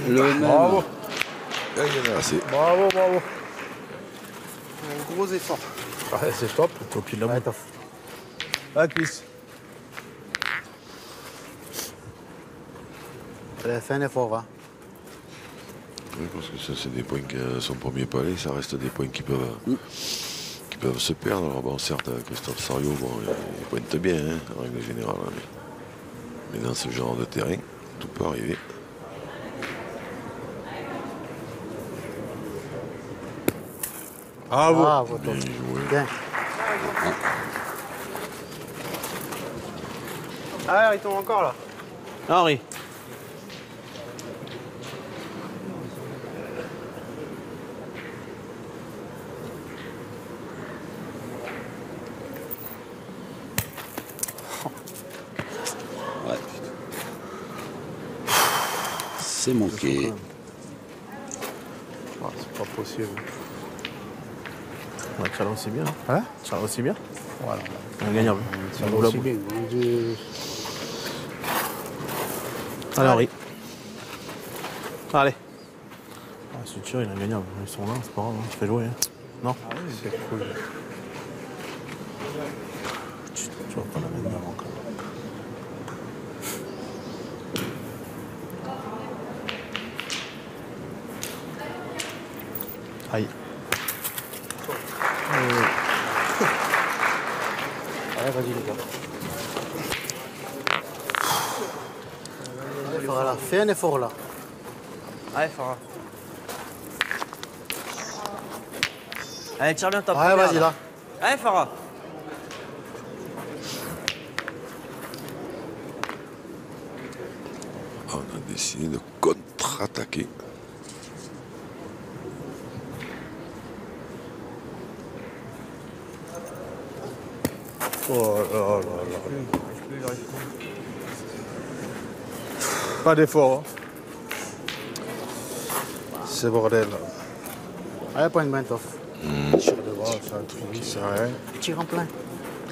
Le même. Bravo, Ah, il y en a assez. bravo, bravo. Un gros effort. Ah, c'est top. T'es au pied de la boule. Ah, Chris. Il a fait un effort. Hein. Oui, parce que ça, c'est des points que son premier palais, ça reste des points qui peuvent, qui peuvent se perdre. Alors bon, certes, Christophe Sario, bon, il, il pointe bien, hein, en règle générale. hein, Mais, mais dans ce genre de terrain, tout peut arriver. Bravo. Bravo, toi. Bien joué. Bien. Ah, il tombe encore là. Henri. Ouais. C'est manqué. Ah, c'est pas possible. Ouais, Tchalo aussi bien. Hein Tchalo aussi bien. Voilà. Ça On ouvre la aussi bien. On Allez, Henri. Allez. Ah, c'est sûr, il est ingagnable. Ils sont là, c'est pas grave. hein. Tu fais jouer. hein. Non? C'est cool. tu, tu vas pas la mettre quand Aïe. Allez, vas-y, les gars. Voilà, fais un effort là. Allez, Farah. Allez, tire bien ta Allez, première, vas-y là. Allez, Farah. On a décidé de contre-attaquer. Oh là là là. Pas d'effort. hein. C'est bordel. point de main, Toff. Tire devant, c'est un truc qui sert à rien. Tire en plein.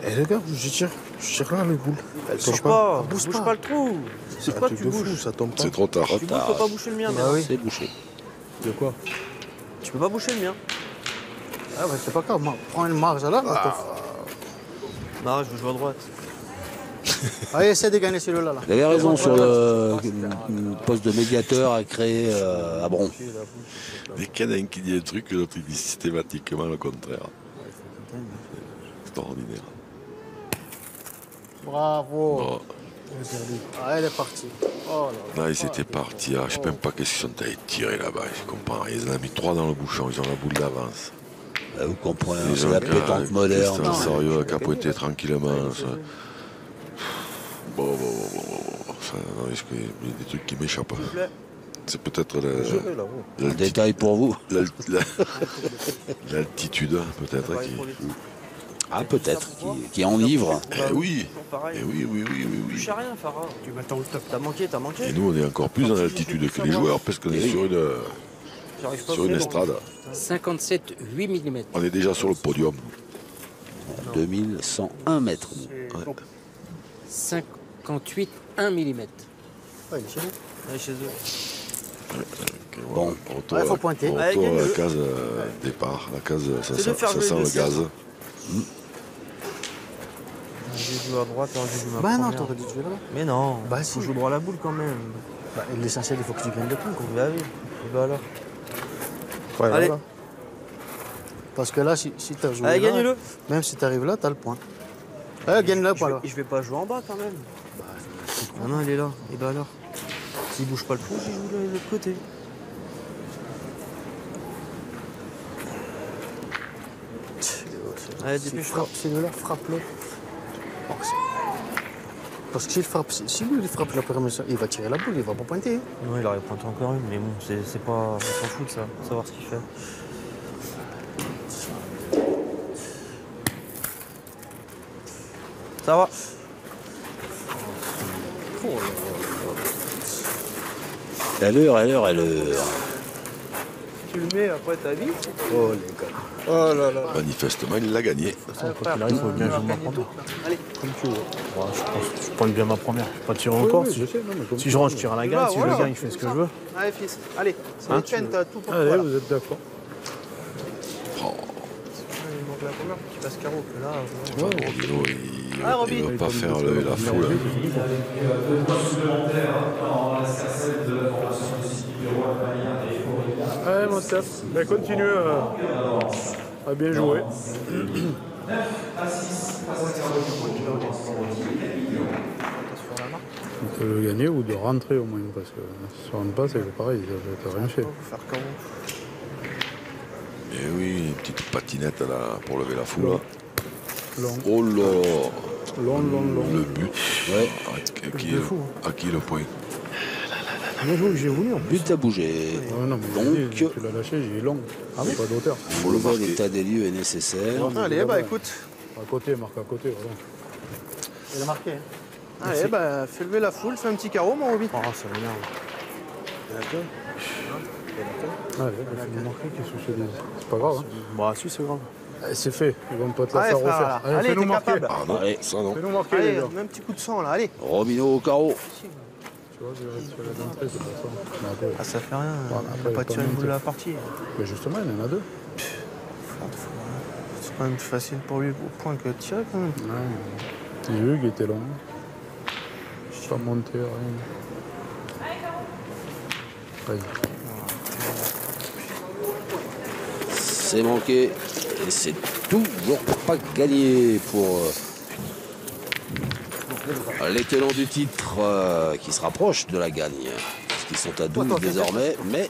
Eh les gars, je tire, je tire là les boules. Elle Bouge pas, bouge bouge pas. pas le trou. C'est truc tu fou, bouges ça tombe pas. C'est trop tard. Tu bouges, tu peux pas bouger le mien, Bah mais oui. C'est bouché. De quoi? Tu peux pas boucher le mien. Ah, ouais, c'est pas grave. moi, Prends une marge là, Toff. Non, je veux jouer à droite. Allez, essaie de gagner celui-là. Là. Il avait raison sur le le poste de médiateur à créer euh, à Bron. Dès qu'il y en a un qui dit un truc, l'autre il dit systématiquement le contraire? Extraordinaire. Bravo. Bon, Allez, elle est partie. Oh là ils étaient partis. là. Je sais même pas qu'est-ce qu'ils sont allés tirer là-bas. Je comprends. Ils en ont mis trois dans le bouchon. Ils ont la boule d'avance. Euh, Vous comprenez, Les c'est la pétanque moderne. Sérieux a pointé tranquillement. ça. Bon, bon, bon, bon, bon, bon. Ça, non, est-ce qu'il y a des trucs qui m'échappent. C'est peut-être la-. Un l'alti- détail pour vous. l'al- la- l'altitude, peut-être. Qui... Ah, peut-être, qui, qui enivre. Eh oui, eh oui, oui, oui, oui, Tu oui. à rien, Farah. Tu m'attends le top. T'as manqué, t'as manqué. Et nous, on est encore plus dans l'altitude que les joueurs parce qu'on est sur une, pas à sur une estrade. 57, 8 mm. On est déjà sur le podium. 2101 mètres. 58, 1 mm. Ouais, il est chez nous. Allez, chez eux. Bon. Retour, Ouais, faut à- pointer. retour Allez, à la case euh, départ. La case, ça, ça jouer sent le gaz. centre. J'ai joué à droite, j'ai joué ma Bah non, première. t'aurais dû jouer là. Mais non, Bah faut si. jouer droit à la boule quand même. Bah, l'essentiel, il faut que tu gagnes le quoi. Bah oui. Et bah alors. Ouais, Allez. voilà. Parce que là, si, si tu as joué Allez, là, gagne-le. même si tu arrives là, tu as le point. Allez, gagne-le, Je point là. vais, je vais pas jouer en bas quand même. Ah non, il est là. Et bah alors. S'il bouge pas le trou, j'y joue de l'autre côté. Allez, dépêche-toi. frappe celui-là, frappe-le. Oh, Parce que s'il frappe, si lui il frappe la permission, il va tirer la boule, il va pas pointer. Non, il aurait pointé encore une, mais bon, c'est c'est pas. On s'en fout de ça, savoir ce qu'il fait. Ça va. À l'heure, à l'heure, à l'heure. Tu le mets après ta vie. Oh les gars. Oh là là. Manifestement, il l'a gagné. Quoi qu'il arrive, il faut bien jouer ma première. Allez. Comme tu veux. Ouais, je pense je pointe bien ma première. Je vais pas tirer encore. si, je, si je rentre, je tire à la gagne. Voilà, Si je voilà. gagne, je fais ce que je veux. Allez, fils. Allez. C'est Hein, chaînes, t'as tout pour Allez, toi. là. vous êtes d'accord Oh, Il manque la première pour qu'il fasse carreau. que Là, Rodino, il il Ah, ne Roby. veut pas faire le- la foule. Ouais, mon Steph, ben, continue euh, à bien jouer. On peut le gagner ou de rentrer au moins, parce que si on rentre pas, c'est pareil, t'as rien fait. Faire Et Eh oui, une petite patinette là, pour lever la foule. Long, Oh là long, long, long. Le but. Ouais. À, à qui, le, à qui le point Bien joué, j'ai voulu en plus. But à bouger. Ouais, non, mais Donc- tu l'as lâché, j'ai long. Ah pas d'auteur. Pour le bon état des lieux est nécessaire. Allez, bah écoute. À côté, marque à côté, voilà. Il a marqué. hein. Allez, bah fais lever la foule, fais un petit carreau, mon Roby. Oh, ça m'énerve. Ah, ouais, bah, faut me marquer, qu'est-ce que je te dis C'est pas grave. Hein. Bah, si, c'est grave. Eh, C'est fait, ils vont pas te la Allez, faire refaire. Allez, Allez, fais-nous t'es marquer. capable. Ah non, Allez. ça non. Fais-nous marquer, les Allez, gars. mets un petit coup de sang là, allez. Romino au carreau. Tu vois, je d'entrée, c'est ça. Après, Ah, ça fait rien, après, va pas une monter. boule de la partie. mais justement, il y en a deux. C'est quand même plus facile pour lui au point que de tirer quand même. Ouais. Hugues était long. Pas monté, rien. C'est manqué. Et c'est toujours pas gagné pour les tenants du titre euh, qui se rapprochent de la gagne. Puisqu'ils sont à 12 désormais. Mais,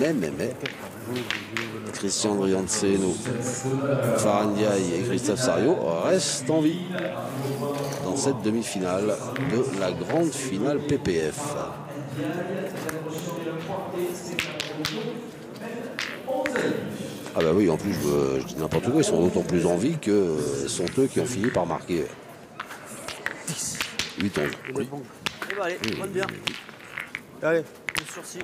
mais, mais, mais. Christian Drianceno, Farhan Ndiaye et Christophe Sario restent en vie dans cette demi-finale de la grande finale PPF. Ah bah oui, en plus, je, je dis n'importe quoi, ils sont d'autant plus en vie que euh, sont eux qui ont fini par marquer 8 11 Oui. Eh bah, allez, bonne bien. Allez. Le sursis.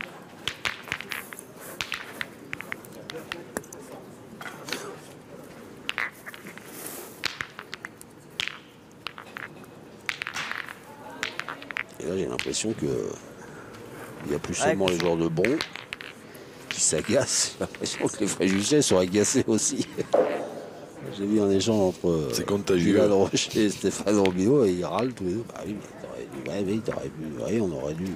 Et là, j'ai l'impression que il n'y a plus seulement les joueurs de bon s'agacent, j'ai l'impression que les Fréjuchets sont agacés aussi. J'ai vu un échange entre euh, C'est contagieux. Bilal Rocher et Stéphane Robillot et ils râlent tous les deux. Bah oui, mais t'aurais dû, ouais, oui, t'aurais pu, ouais, on aurait dû.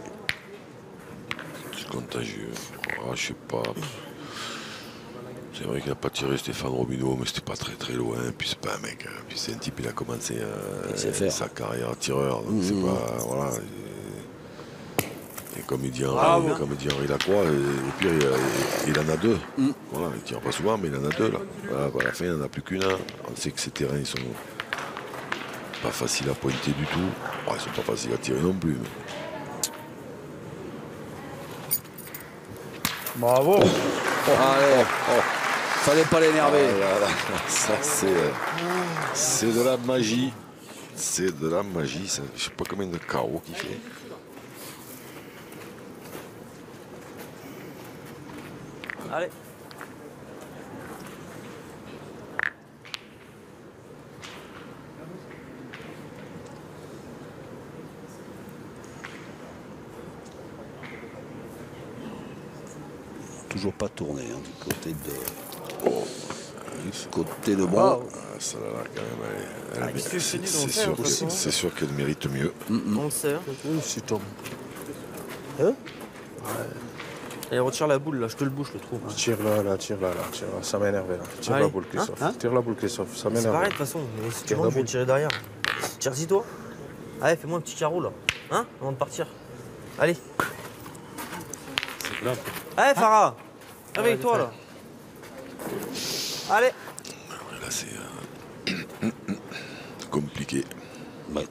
C'est contagieux. Ah, je sais pas. C'est vrai qu'il n'a pas tiré Stéphane Robineau, mais c'était pas très très loin. Puis c'est pas un mec. Puis c'est un type, il a commencé euh, sa carrière tireur. Donc c'est Mhm. pas. Voilà. Comme il dit Henri, Bravo. comme il dit Henri Lacroix, et, au pire, il, a- il en a deux. Voilà, il tire pas souvent, mais il en a deux là. Voilà, à la fin, il n'en a plus qu'une. On sait que ces terrains, ils sont pas faciles à pointer du tout. Bon, ils sont pas faciles à tirer non plus. mais- Bravo Allez, oh, fallait pas l'énerver. Ah ça c'est euh, c'est de la magie. C'est de la magie. ça. Je sais pas combien de carreaux qu'il fait. Allez. Toujours pas tourné hein, du côté de. Du côté de. Ah, ça là, quand même, elle, Ah, dis, c'est sûr, qu'elle mérite mieux. On le hein. Oui, c'est Tom. Allez, retire la boule là, je te le bouge le trou. Tire là, là, tire là, là, tire là. Ça m'énerve là. Tire Allez. la boule, Christophe. Hein tire la boule, Christophe. Ça C'est m'énerve. pareil de toute façon, mais si tu veux, je vais tirer derrière. Tire-y toi. Allez, fais-moi un petit carreau là. Hein Avant de partir. Allez. Allez, Farah Réveille-toi là. Allez. Là, c'est euh, compliqué. Ouais.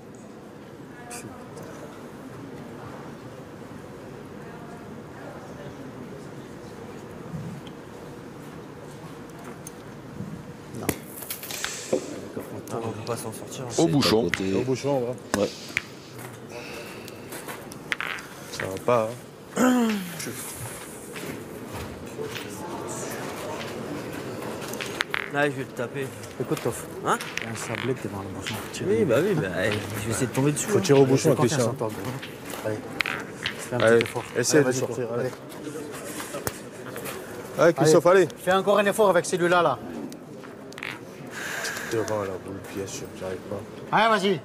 Ah, on peut pas s'en sortir. Au C'est bouchon. côté. Au bouchon. Ouais. Ça va pas. Hein. Là, je vais te taper. Écoute, Toff. Hein Il y a un sablé qui est dans le bouchon. Oui, bah oui, bah, eh, je vais essayer de tomber dessus. Faut hein. tirer au bouchon, en toi, gros. Allez. Fais un Allez, petit effort. essaie Allez, de sortir, allez. Allez, Christophe, allez. Fais encore un effort avec celui-là, là. Devant la boule, bien sûr, j'arrive pas. Allez, vas-y.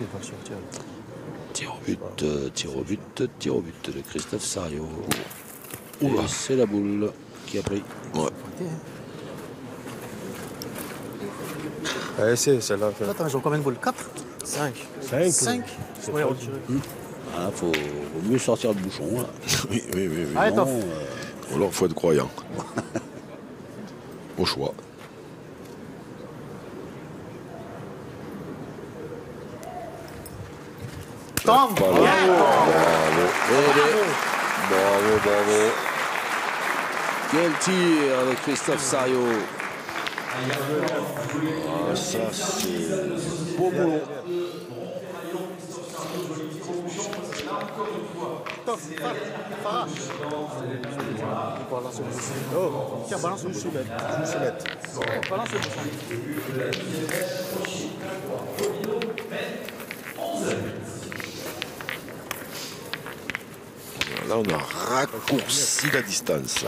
Il va sortir. Tir au but, euh, tir au but, tir au but de Christophe Sario. Et c'est la boule qui a pris. Ouais. Allez, c'est celle-là. Attends, ont combien de boules? 4 5. 5 5 Ouais, retiré. Ah, faut, vaut mieux sortir le bouchon. Là. Oui, oui, oui. oui. Allez, Non, euh, Ou alors, faut être croyant. Au choix. Tombe Pas loin. Bravo. Bravo, bravo. Quel tir avec Christophe Sario. Ah, ça, c'est beau boulot. Tiens, balance le bouchon. Balance le bouchon. Là, on a raccourci la distance.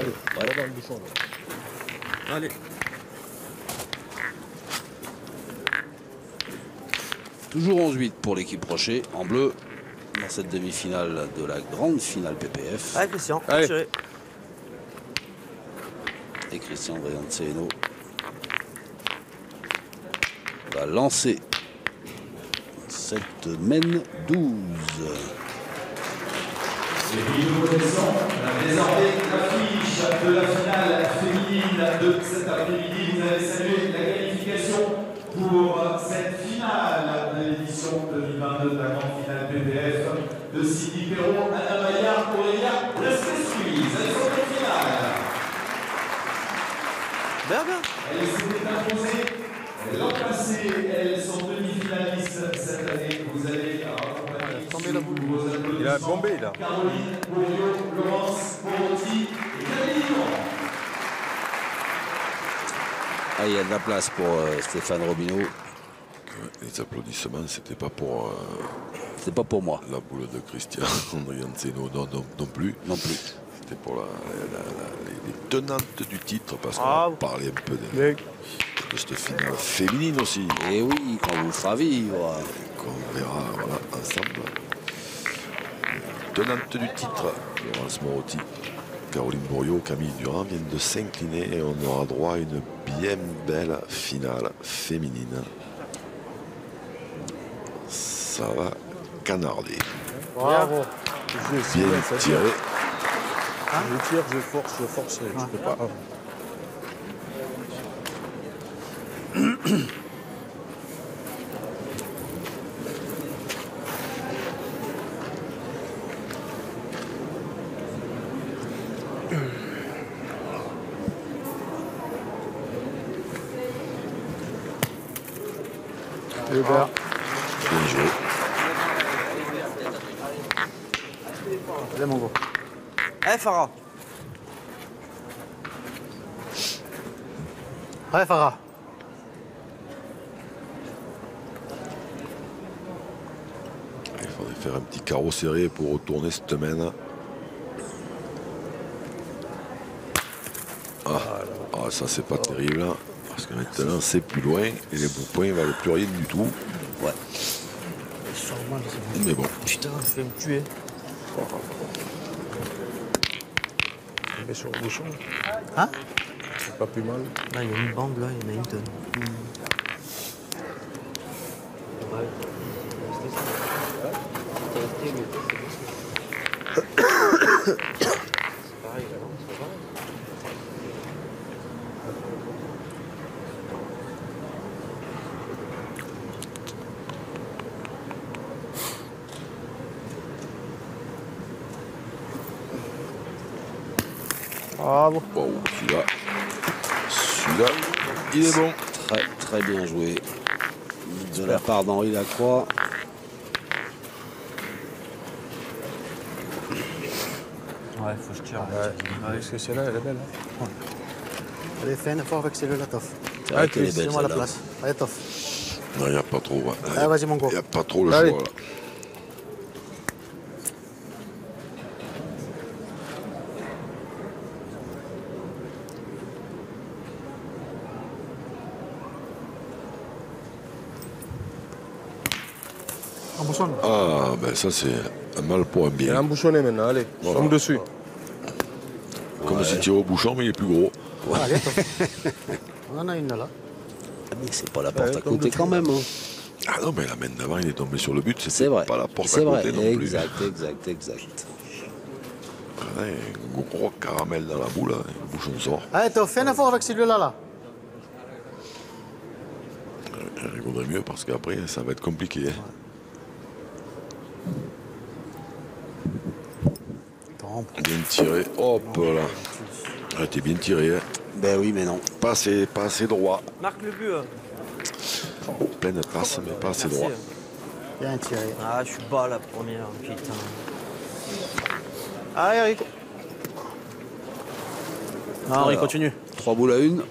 Allez. Toujours 11-8 pour l'équipe Rocher en bleu dans cette demi-finale de la grande finale PPF. Allez, Christian, Allez. Et Christian Brianceno va lancer cette mène 12. Et puis nous connaissons désormais l'affiche de la finale féminine de cet après-midi. Vous allez saluer la qualification pour cette finale de l'édition 2022 de la grande finale PPF de Sydney Perron, Anna Maillard, Aurélia Presque-Suisse. Elles sont en finale. Elles s'étaient imposées l'an passé. Elles sont demi-finalistes cette année. Vous allez accompagner sous vos applaudissements. Il a bombé, là. Caroline Bourriot, Laurence Porotti et Camille Durand. Ah, il y a de la place pour euh, Stéphane Robineau. Les applaudissements, c'était pas pour euh, C'est pas pour moi la boule de Christian Andrianceno non, non, non plus. non plus. C'était pour la- la- la- les, les tenantes du titre, parce qu'on Ah. va parler un peu de, Mec, de cette finale féminine aussi, Et oui, qu'on vous fera vivre. qu'on verra voilà, ensemble. Tenante du titre, Laurence Morotti, Caroline Bourriot, Camille Durand viennent de s'incliner et on aura droit à une bien belle finale féminine. Ça va canarder. Bravo. Bien tiré. tire. Je tire, je force, je force. Je peux pas. Hubert. Bien joué. Allez, mon gros. Allez, Farah. Allez, Farah. Il faudrait faire un petit carreau serré pour retourner cette main. Ah, ah, ça c'est pas terrible. hein, Parce que maintenant c'est plus loin et les bouts points valent plus rien du tout. Ouais. Mais bon, Putain, je vais me tuer. Tombé sur le bouchon. Hein? C'est pas plus mal. Là, il y a une bande, là, il y en a une tonne. wow, celui-là, celui-là, il est bon. Très très bien joué. De la part d'Henri Lacroix. Ouais, faut que je tire. Ouais. Parce que celle-là, elle est belle. hein. Allez, fais un effort avec celle-là, Toff. C'est vrai qu'elle est belle Laissez-moi la celle-là. place. Allez, Toff. Non, il n'y a pas trop. hein. Allez, vas-y, mon gros. Il n'y a pas trop le Allez. choix là. Embouchonne. Ah, ben ça, c'est un mal pour un Il est bien. embouchonné maintenant, allez, Voilà. tombe dessus. Comme si tu au bouchon, mais il est plus gros. Allez. On en a une là. Ah, mais c'est pas la porte Ouais, à côté quand même. hein. Ah non, mais la main d'avant, il est tombé sur le but. C'est vrai. pas la porte à C'est vrai. côté non plus. Exact, exact, exact. Ouais, un gros caramel dans la boule, hein, le bouchon sort. Allez, Théo, fais un effort avec celui-là. Là. Il vaudrait mieux parce qu'après, ça va être compliqué. hein. Bien tiré. Hop là. Ah, t'es bien tiré. Hein. Ben oui, mais non. Pas assez, pas assez droit. Marque le but. hein. Pleine passe, mais pas assez Merci. droit. Bien tiré. Ah, je suis bas la première, putain. Allez, Eric. Non, Henri, Alors. continue. Trois boules à une.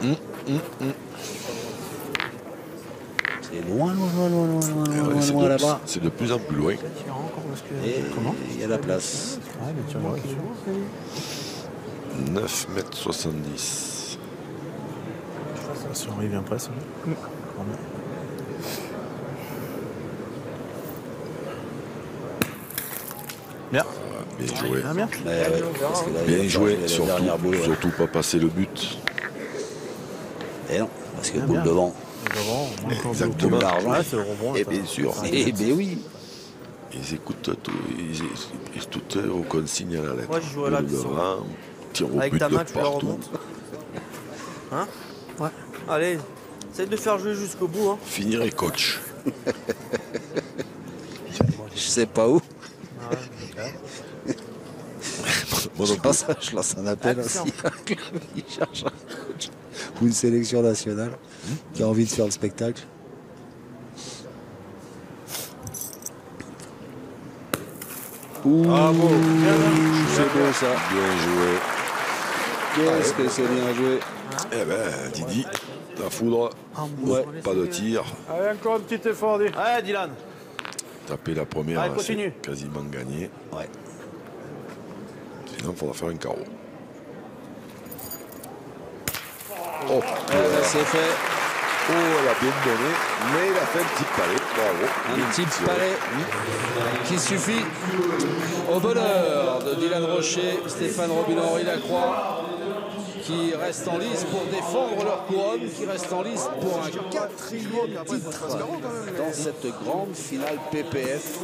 C'est loin, loin, loin, loin, loin, loin, Ah loin, loin, c'est loin de- là-bas. C'est de plus en plus loin. Et il y a la place. Ouais, mais tu vois, 9 mètres 70. Si Henri vient pas, c'est bon. Bien. Bien joué. Ah, bien. Ouais, ouais, parce que là, il Bien joué, surtout, boule. ouais. surtout pas passer le but. Et non, parce que Bien, boule bien. devant. Exactement. Rebond. Et bien sûr, Eh ben oui. ils écoutent tout, ils, ils, ils- tout est aux consignes à la lettre. Moi, je joue à au Avec but ta de main, tu la partout. remontes. Hein Ouais. Allez, essaye de faire jouer jusqu'au bout. Hein. Finir et coach. Je sais pas où. Moi non Je lance, je lance un appel aussi Action. cherche ou une sélection nationale qui a envie de faire le spectacle. Ouh, c'est beau ça. Bien joué. Qu'est-ce que c'est bien joué. Eh ben, Didi, la foudre, Ouais. pas de tir. Allez, encore un petit effort, dis. Allez, Dylan. Taper la première, Allez, continue. quasiment gagné. Ouais. Sinon, il faudra faire un carreau. Oh, ouais, c'est fait. oh, elle a bien donné, mais il a fait un petit palais. Bravo. Un tiré. palais qui suffit au bonheur de Dylan Rocher, Stéphane Robin-Henri Lacroix, qui restent en lice pour défendre leur couronne, qui restent en lice pour un quatrième titre dans cette grande finale PPF.